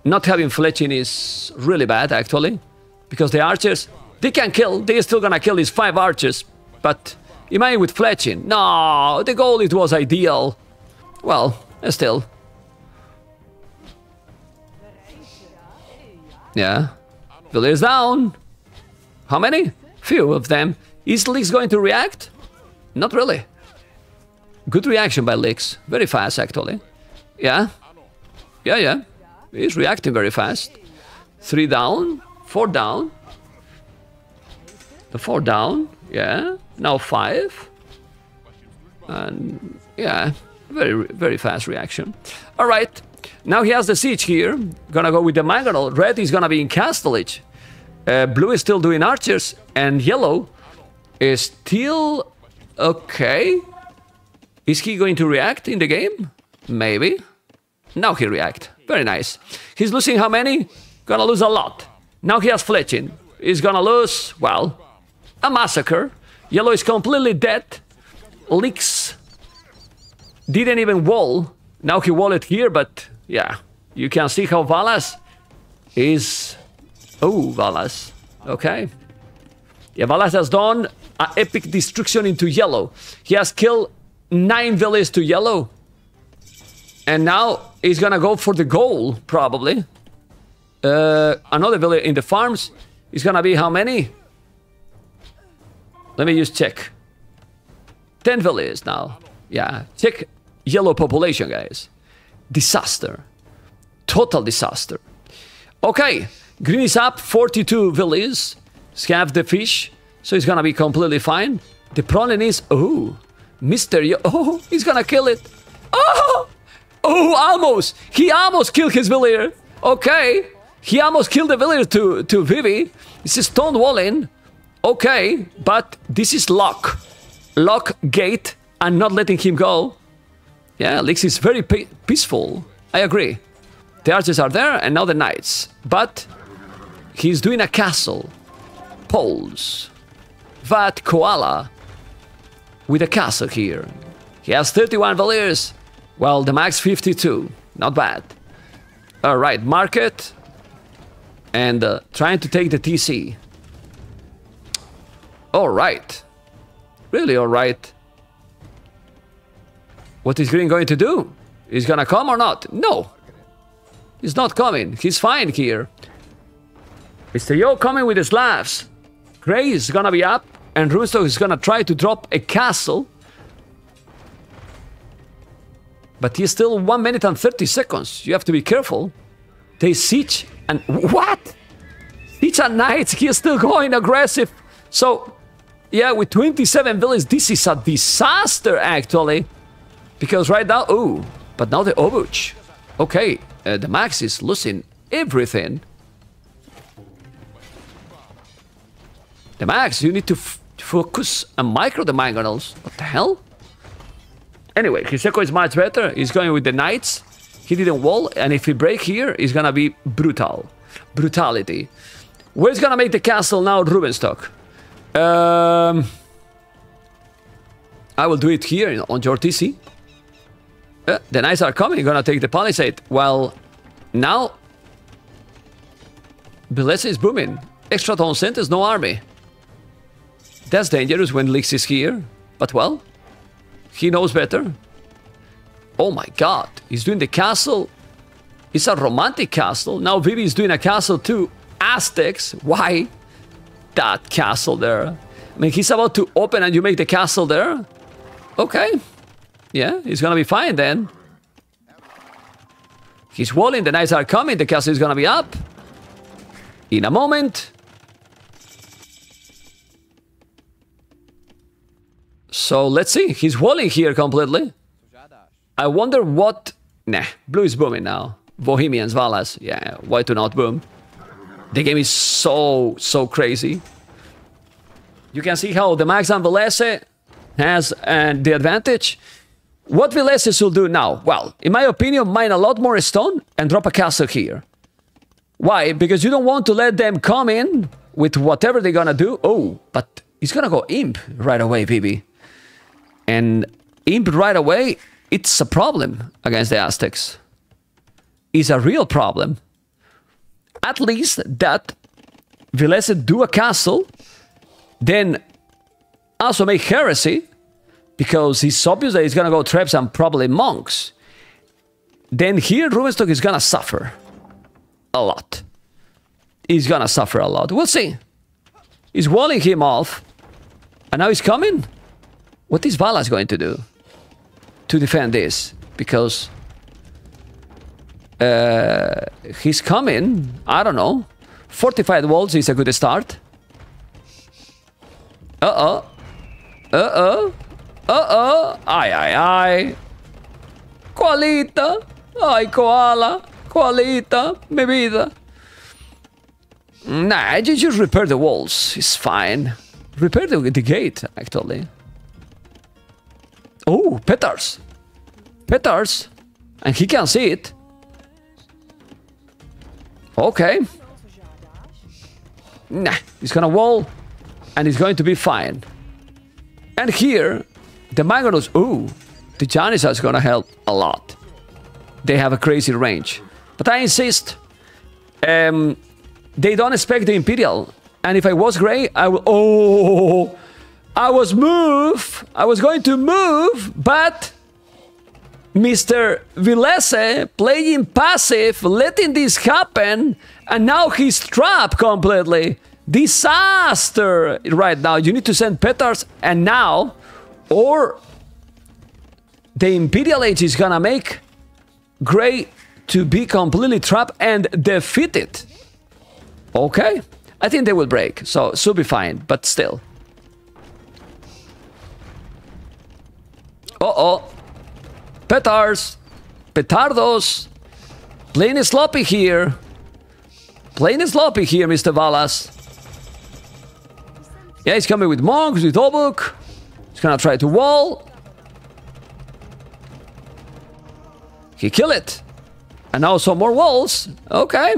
Not having fletching is really bad, actually. Because the archers, they can kill. They're still gonna kill these five archers. But imagine with fletching. No, the goal it was ideal. Well, uh, still. Yeah. Village down. How many? Few of them. Is Leaks going to react? Not really. Good reaction by Leaks. Very fast, actually. Yeah. Yeah, yeah. He's reacting very fast. Three down. Four down. The four down. Yeah. Now five. And yeah, very, very fast reaction. All right. Now he has the siege here. Gonna go with the Mangonel. Red is gonna be in Castlage. Uh, blue is still doing archers. And yellow is still... Okay. Is he going to react in the game? Maybe. Now he react. Very nice. He's losing how many? Gonna lose a lot. Now he has fletching. He's gonna lose, well, a massacre. Yellow is completely dead. Leaks didn't even wall. Now he walled it here, but yeah. You can see how Valas is... Oh, Valas. Okay. Yeah, Valas has done an epic destruction into yellow. He has killed nine villages to yellow. And now he's gonna go for the goal, probably. Uh, another village in the farms is gonna be how many? Let me just check. 10 villages now. Yeah, check yellow population, guys. Disaster. Total disaster. Okay, green is up, 42 villages. Scav the fish, so he's gonna be completely fine. The problem is, oh, Mr. Yo oh, he's gonna kill it. Oh! Oh, almost! He almost killed his villager. Okay. He almost killed the villager to, to Vivi. This is stonewalling. Okay, but this is lock. Lock gate and not letting him go. Yeah, Leaks is very peaceful. I agree. The archers are there and now the knights. But he's doing a castle. Poles. Bad Koala with a castle here. He has 31 valiers. Well, the max 52. Not bad. Alright, market. And uh, trying to take the TC. Alright. Really alright. What is Green going to do? Is gonna come or not? No. He's not coming. He's fine here. Mr. Yo coming with his laughs. Gray is gonna be up, and Runestone is gonna try to drop a castle. But he's still 1 minute and 30 seconds. You have to be careful. They siege and... What? Siege and knights. He is still going aggressive. So, yeah, with 27 villages, this is a disaster, actually. Because right now... Oh, But now the Obuch. Okay, uh, the Max is losing everything. The Max, you need to focus and micro the mangonels. What the hell? Anyway, Hiseko is much better. He's going with the knights. He didn't wall, and if he break here, it's gonna be brutal. Brutality. Where's gonna make the castle now, Rubenstock? Um, I will do it here on your TC. Uh, the knights are coming, gonna take the palisade. Well, now... Villese is booming. Extra town centers, no army. That's dangerous when Leaks is here. But well, he knows better. Oh my god, he's doing the castle. It's a romantic castle. Now Vivi is doing a castle too. Aztecs, why? That castle there. I mean, he's about to open and you make the castle there? Okay. Yeah, he's gonna be fine then. He's walling, the knights are coming, the castle is gonna be up. In a moment. So let's see. He's walling here completely. I wonder what... Nah, blue is booming now. Bohemians, Valas. Yeah, why to not boom? The game is so, so crazy. You can see how the Max and Villese has uh, the advantage. What Villese should do now? Well, in my opinion, mine a lot more stone and drop a castle here. Why? Because you don't want to let them come in with whatever they're gonna do. Oh, but he's gonna go imp right away, baby. And imp right away, it's a problem against the Aztecs. It's a real problem. At least that Villese do a castle, then also make heresy, because it's obvious that he's gonna go traps and probably monks. Then here Rubenstock is gonna suffer a lot. He's gonna suffer a lot. We'll see. He's walling him off, and now he's coming. What is Valas going to do to defend this? Because uh, he's coming. I don't know. Fortified walls is a good start. Uh-oh. Uh-oh. Uh-oh. Ay, ay, ay. Koalita. Ay, koala. Koalita. Mi vida. Nah, I just repair the walls. It's fine. Repair the, the gate, actually. Oh, petars. Petars. And he can see it. Okay. Nah, he's gonna wall. And he's going to be fine. And here, the Mangoros, ooh, the Janissars is gonna help a lot. They have a crazy range. But I insist, um, they don't expect the Imperial. And if I was Grey, I will... Oh! I was move. I was going to move, but Mr. Villese playing passive, letting this happen, and now he's trapped completely. Disaster right now. You need to send petars, and now, or the Imperial Age is gonna make Grey to be completely trapped and defeated. Okay, I think they will break, so should be fine, but still. Uh-oh. Petars. Petardos. Playing sloppy here. Playing sloppy here, Mr. Valas. Yeah, he's coming with monks, with Obuch. He's gonna try to wall. He kill it. And now some more walls. Okay.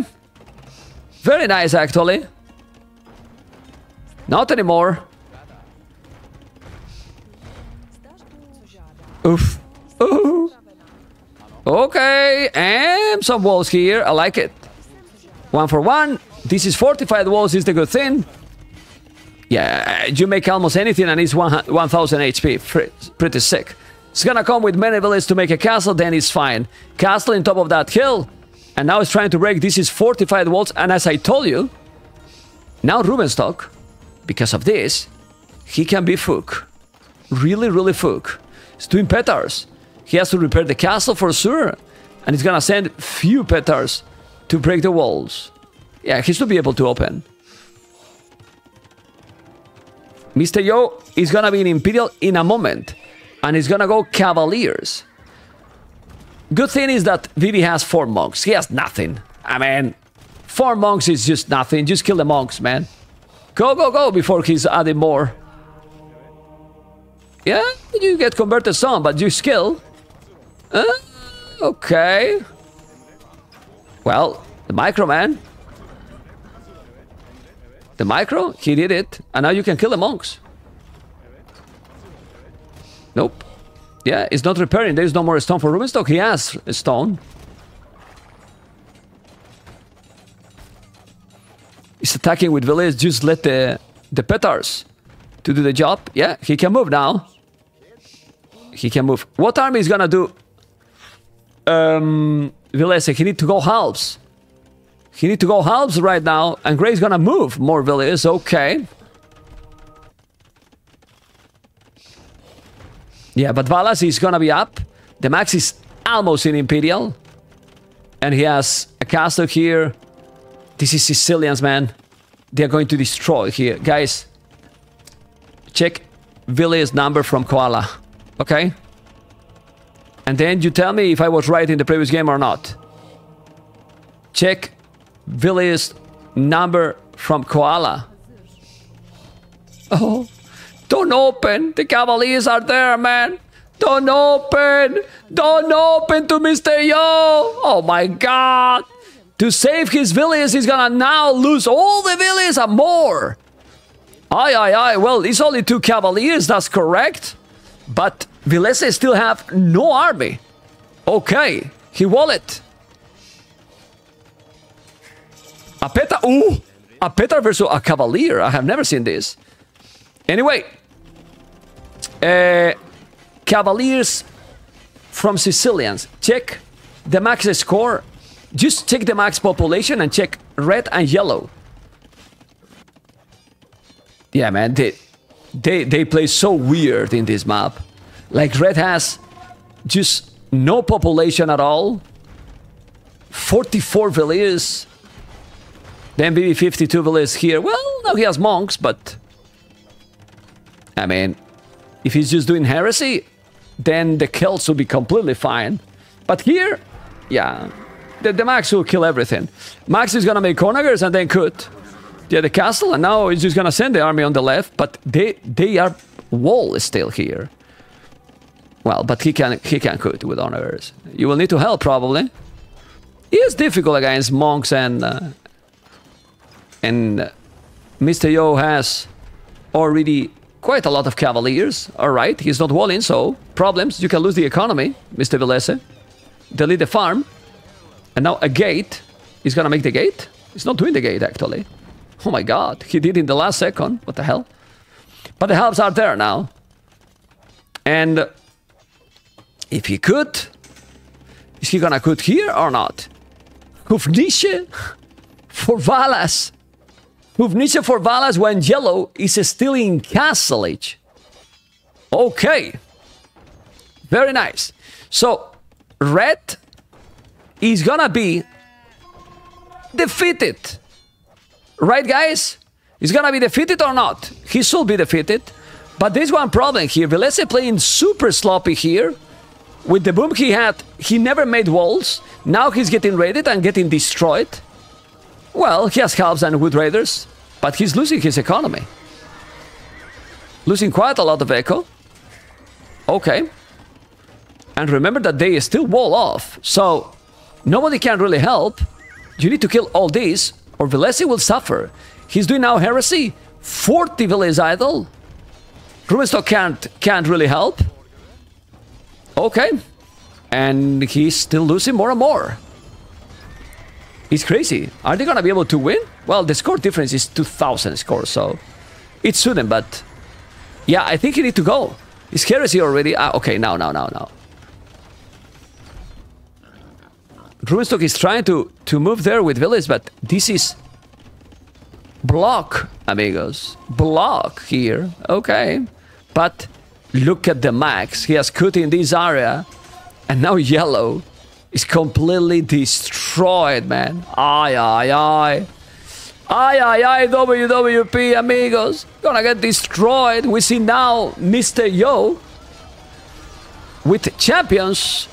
Very nice, actually. Not anymore. Oof. Ooh. Okay, and some walls here. I like it. One for one. This is fortified walls is the good thing. Yeah, you make almost anything and it's 1000 HP. Pretty sick. It's gonna come with many villages to make a castle, then it's fine. Castle on top of that hill. And now it's trying to break. This is fortified walls. And as I told you, now Rubenstock, because of this, he can be Fook. Really, really Fook. He's doing petars. He has to repair the castle for sure. And he's gonna send few petars to break the walls. Yeah, he should be able to open. Mr. Yo is gonna be an Imperial in a moment. And he's gonna go Cavaliers. Good thing is that Vivi has four monks. He has nothing. I mean, four monks is just nothing. Just kill the monks, man. Go, go, go before he's adding more. Yeah, you get converted some, but you skill. Uh, okay. Well, the micro man. The micro, he did it. And now you can kill the monks. Nope. Yeah, it's not repairing. There's no more stone for Rubenstock. He has stone. He's attacking with village. Just let the the petars to do the job. Yeah, he can move now. He can move. What army is gonna do? Um, Villese, he need to go halves. He need to go halves right now, and Gray's gonna move more villages. Okay. Yeah, but Valas is gonna be up. The max is almost in Imperial. And he has a castle here. This is Sicilians, man. They're going to destroy here. Guys, check village number from Koala. Okay? And then you tell me if I was right in the previous game or not. Check village number from Koala. Oh, don't open. The Cavaliers are there, man. Don't open. Don't open to Mr. Yo. Oh my god. To save his village, he's gonna now lose all the villages and more. Aye, aye, aye. Well, it's only two Cavaliers, that's correct. But Villese still have no army. Okay, he wallet. A Petar, ooh, a Petar versus a Cavalier. I have never seen this. Anyway, uh, Cavaliers from Sicilians. Check the max score. Just check the max population and check red and yellow. Yeah, man, they, they, they play so weird in this map. Like red has just no population at all. 44 villages. Then maybe 52 villages here. Well, now he has monks, but... I mean, if he's just doing heresy, then the Celts will be completely fine. But here, yeah, the, the Max will kill everything. Max is gonna make Konagers and then cut. Yeah, the castle, and now he's just gonna send the army on the left, but they they are wall is still here. Well, but he can he can cut with honors. You will need to help probably. It is difficult against monks and uh, and uh, Mr. Yo has already quite a lot of cavaliers. All right, he's not walling, so problems. You can lose the economy, Mr. Villese. Delete the farm, and now a gate. He's gonna make the gate. He's not doing the gate actually. Oh my god, he did in the last second. What the hell? But the helps are there now. And if he could, is he gonna cut here or not? Houfnice for Valas. Houfnice for Valas when yellow is still in Castle Age. Okay. Very nice. So, red is gonna be defeated. Right, guys? He's gonna be defeated or not? He should be defeated. But there's one problem here. Villese playing super sloppy here. With the boom he had, he never made walls. Now he's getting raided and getting destroyed. Well, he has halves and wood raiders, but he's losing his economy. Losing quite a lot of eco. Okay. And remember that they still wall off, so nobody can really help. You need to kill all these, or Villese will suffer. He's doing now heresy. 40 village idle. Rubenstock can't, can't really help. Okay. And he's still losing more and more. It's crazy. Are they gonna be able to win? Well, the score difference is 2000 score, so... It shouldn't, but... Yeah, I think he need to go. Is heresy already? Ah, okay, now, now, now, now. Rubenstock is trying to, to move there with village, but this is... Block, amigos. Block here. Okay. But look at the max. He has cut in this area. And now yellow is completely destroyed, man. Aye, aye, aye. Aye, aye, aye, WWP, amigos. Gonna get destroyed. We see now Mr. Yo with champions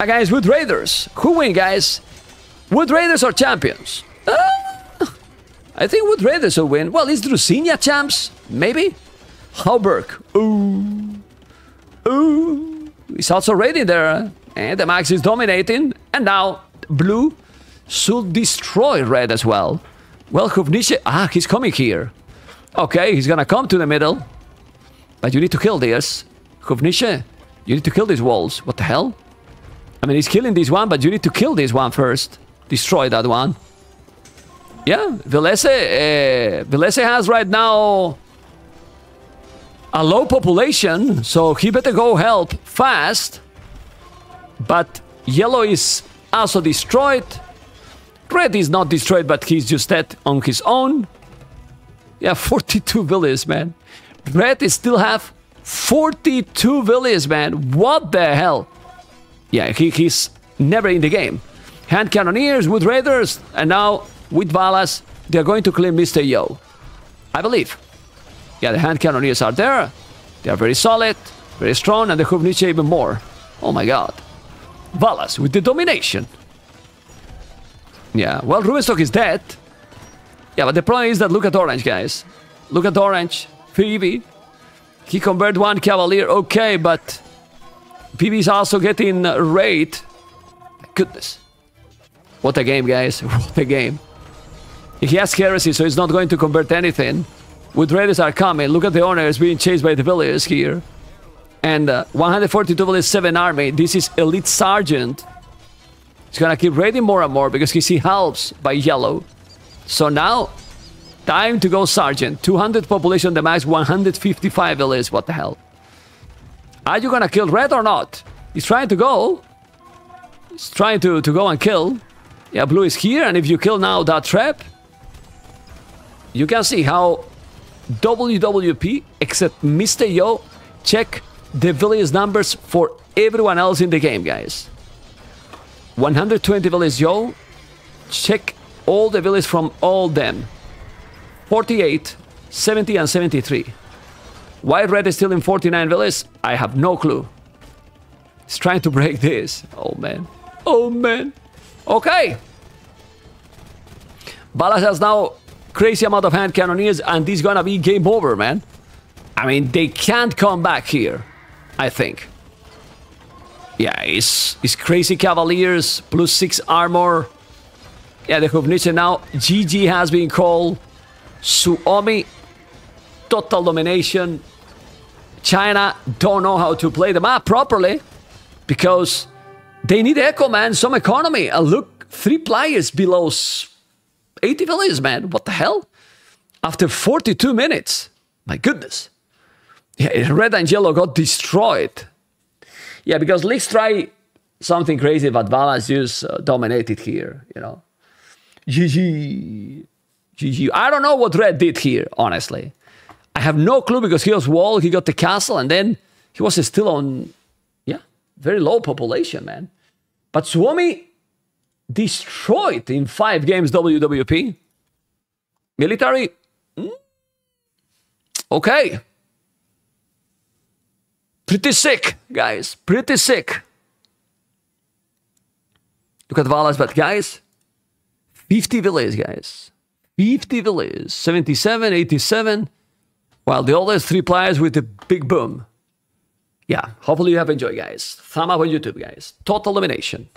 against Wood Raiders. Who win, guys? Wood Raiders or champions? Uh, I think Wood Raiders will win. Well, is Druzhina champs? Maybe? Hauberk. Ooh. Ooh. He's also ready there. And the Max is dominating. And now Blue should destroy Red as well. Well, Houfnice... Ah, he's coming here. Okay, he's gonna come to the middle. But you need to kill this. Houfnice, you need to kill these walls. What the hell? I mean, he's killing this one, but you need to kill this one first. Destroy that one. Yeah, Villese, uh, Villese has right now a low population, so he better go help fast. But yellow is also destroyed. Red is not destroyed, but he's just dead on his own. Yeah, 42 villages, man. Red is still have 42 villages, man. What the hell? Yeah, he, he's never in the game. Hand Cannoneers, Wood Raiders, and now with Valas, they're going to claim Mr. Yo. I believe. Yeah, the Hand Cannoneers are there. They are very solid, very strong, and the Houfnice even more. Oh my god. Valas with the domination. Yeah, well, Rubenstock is dead. Yeah, but the problem is that look at Orange, guys. Look at Orange. Phoebe. He converted one Cavalier, okay, but PB is also getting raid. Goodness. What a game, guys. What a game. He has heresy, so he's not going to convert anything. Wood Raiders are coming. Look at the owners being chased by the villagers here. And uh, 142 village 7 army. This is Elite Serjeant. He's gonna keep raiding more and more because he see helps by yellow. So now, time to go Serjeant. 200 population, the max 155 village. What the hell? Are you gonna kill red or not? He's trying to go. He's trying to, to go and kill. Yeah, blue is here, and if you kill now that trap, you can see how WWP, except Mr. Yo, check the village numbers for everyone else in the game, guys. 120 village Yo, check all the villages from all them. 48, 70, and 73. Why red is still in 49 villages? I have no clue. He's trying to break this. Oh, man. Oh, man. Okay. Valas has now crazy amount of hand cannoneers, and this gonna be game over, man. I mean, they can't come back here, I think. Yeah, it's, it's crazy cavaliers, plus 6 armor. Yeah, the Houfnice now. GG has been called. Suomi, total domination. China don't know how to play the map properly because they need eco, man, some economy. And look, three players below 80 villages, man. What the hell? After 42 minutes. My goodness. Yeah, red and yellow got destroyed. Yeah, because let's try something crazy, but Valas just uh, dominated here, you know. GG. GG. I don't know what red did here, honestly. I have no clue because he was wall, he got the castle, and then he was still on, yeah, very low population, man. But Suomi destroyed in five games WWP. Military, mm, okay. Pretty sick, guys. Pretty sick. Look at Valas, but guys, 50 villages, guys. 50 villages. 77, 87. While the oldest three players with the big boom. Yeah, hopefully you have enjoyed, guys. Thumb up on YouTube, guys. Total domination.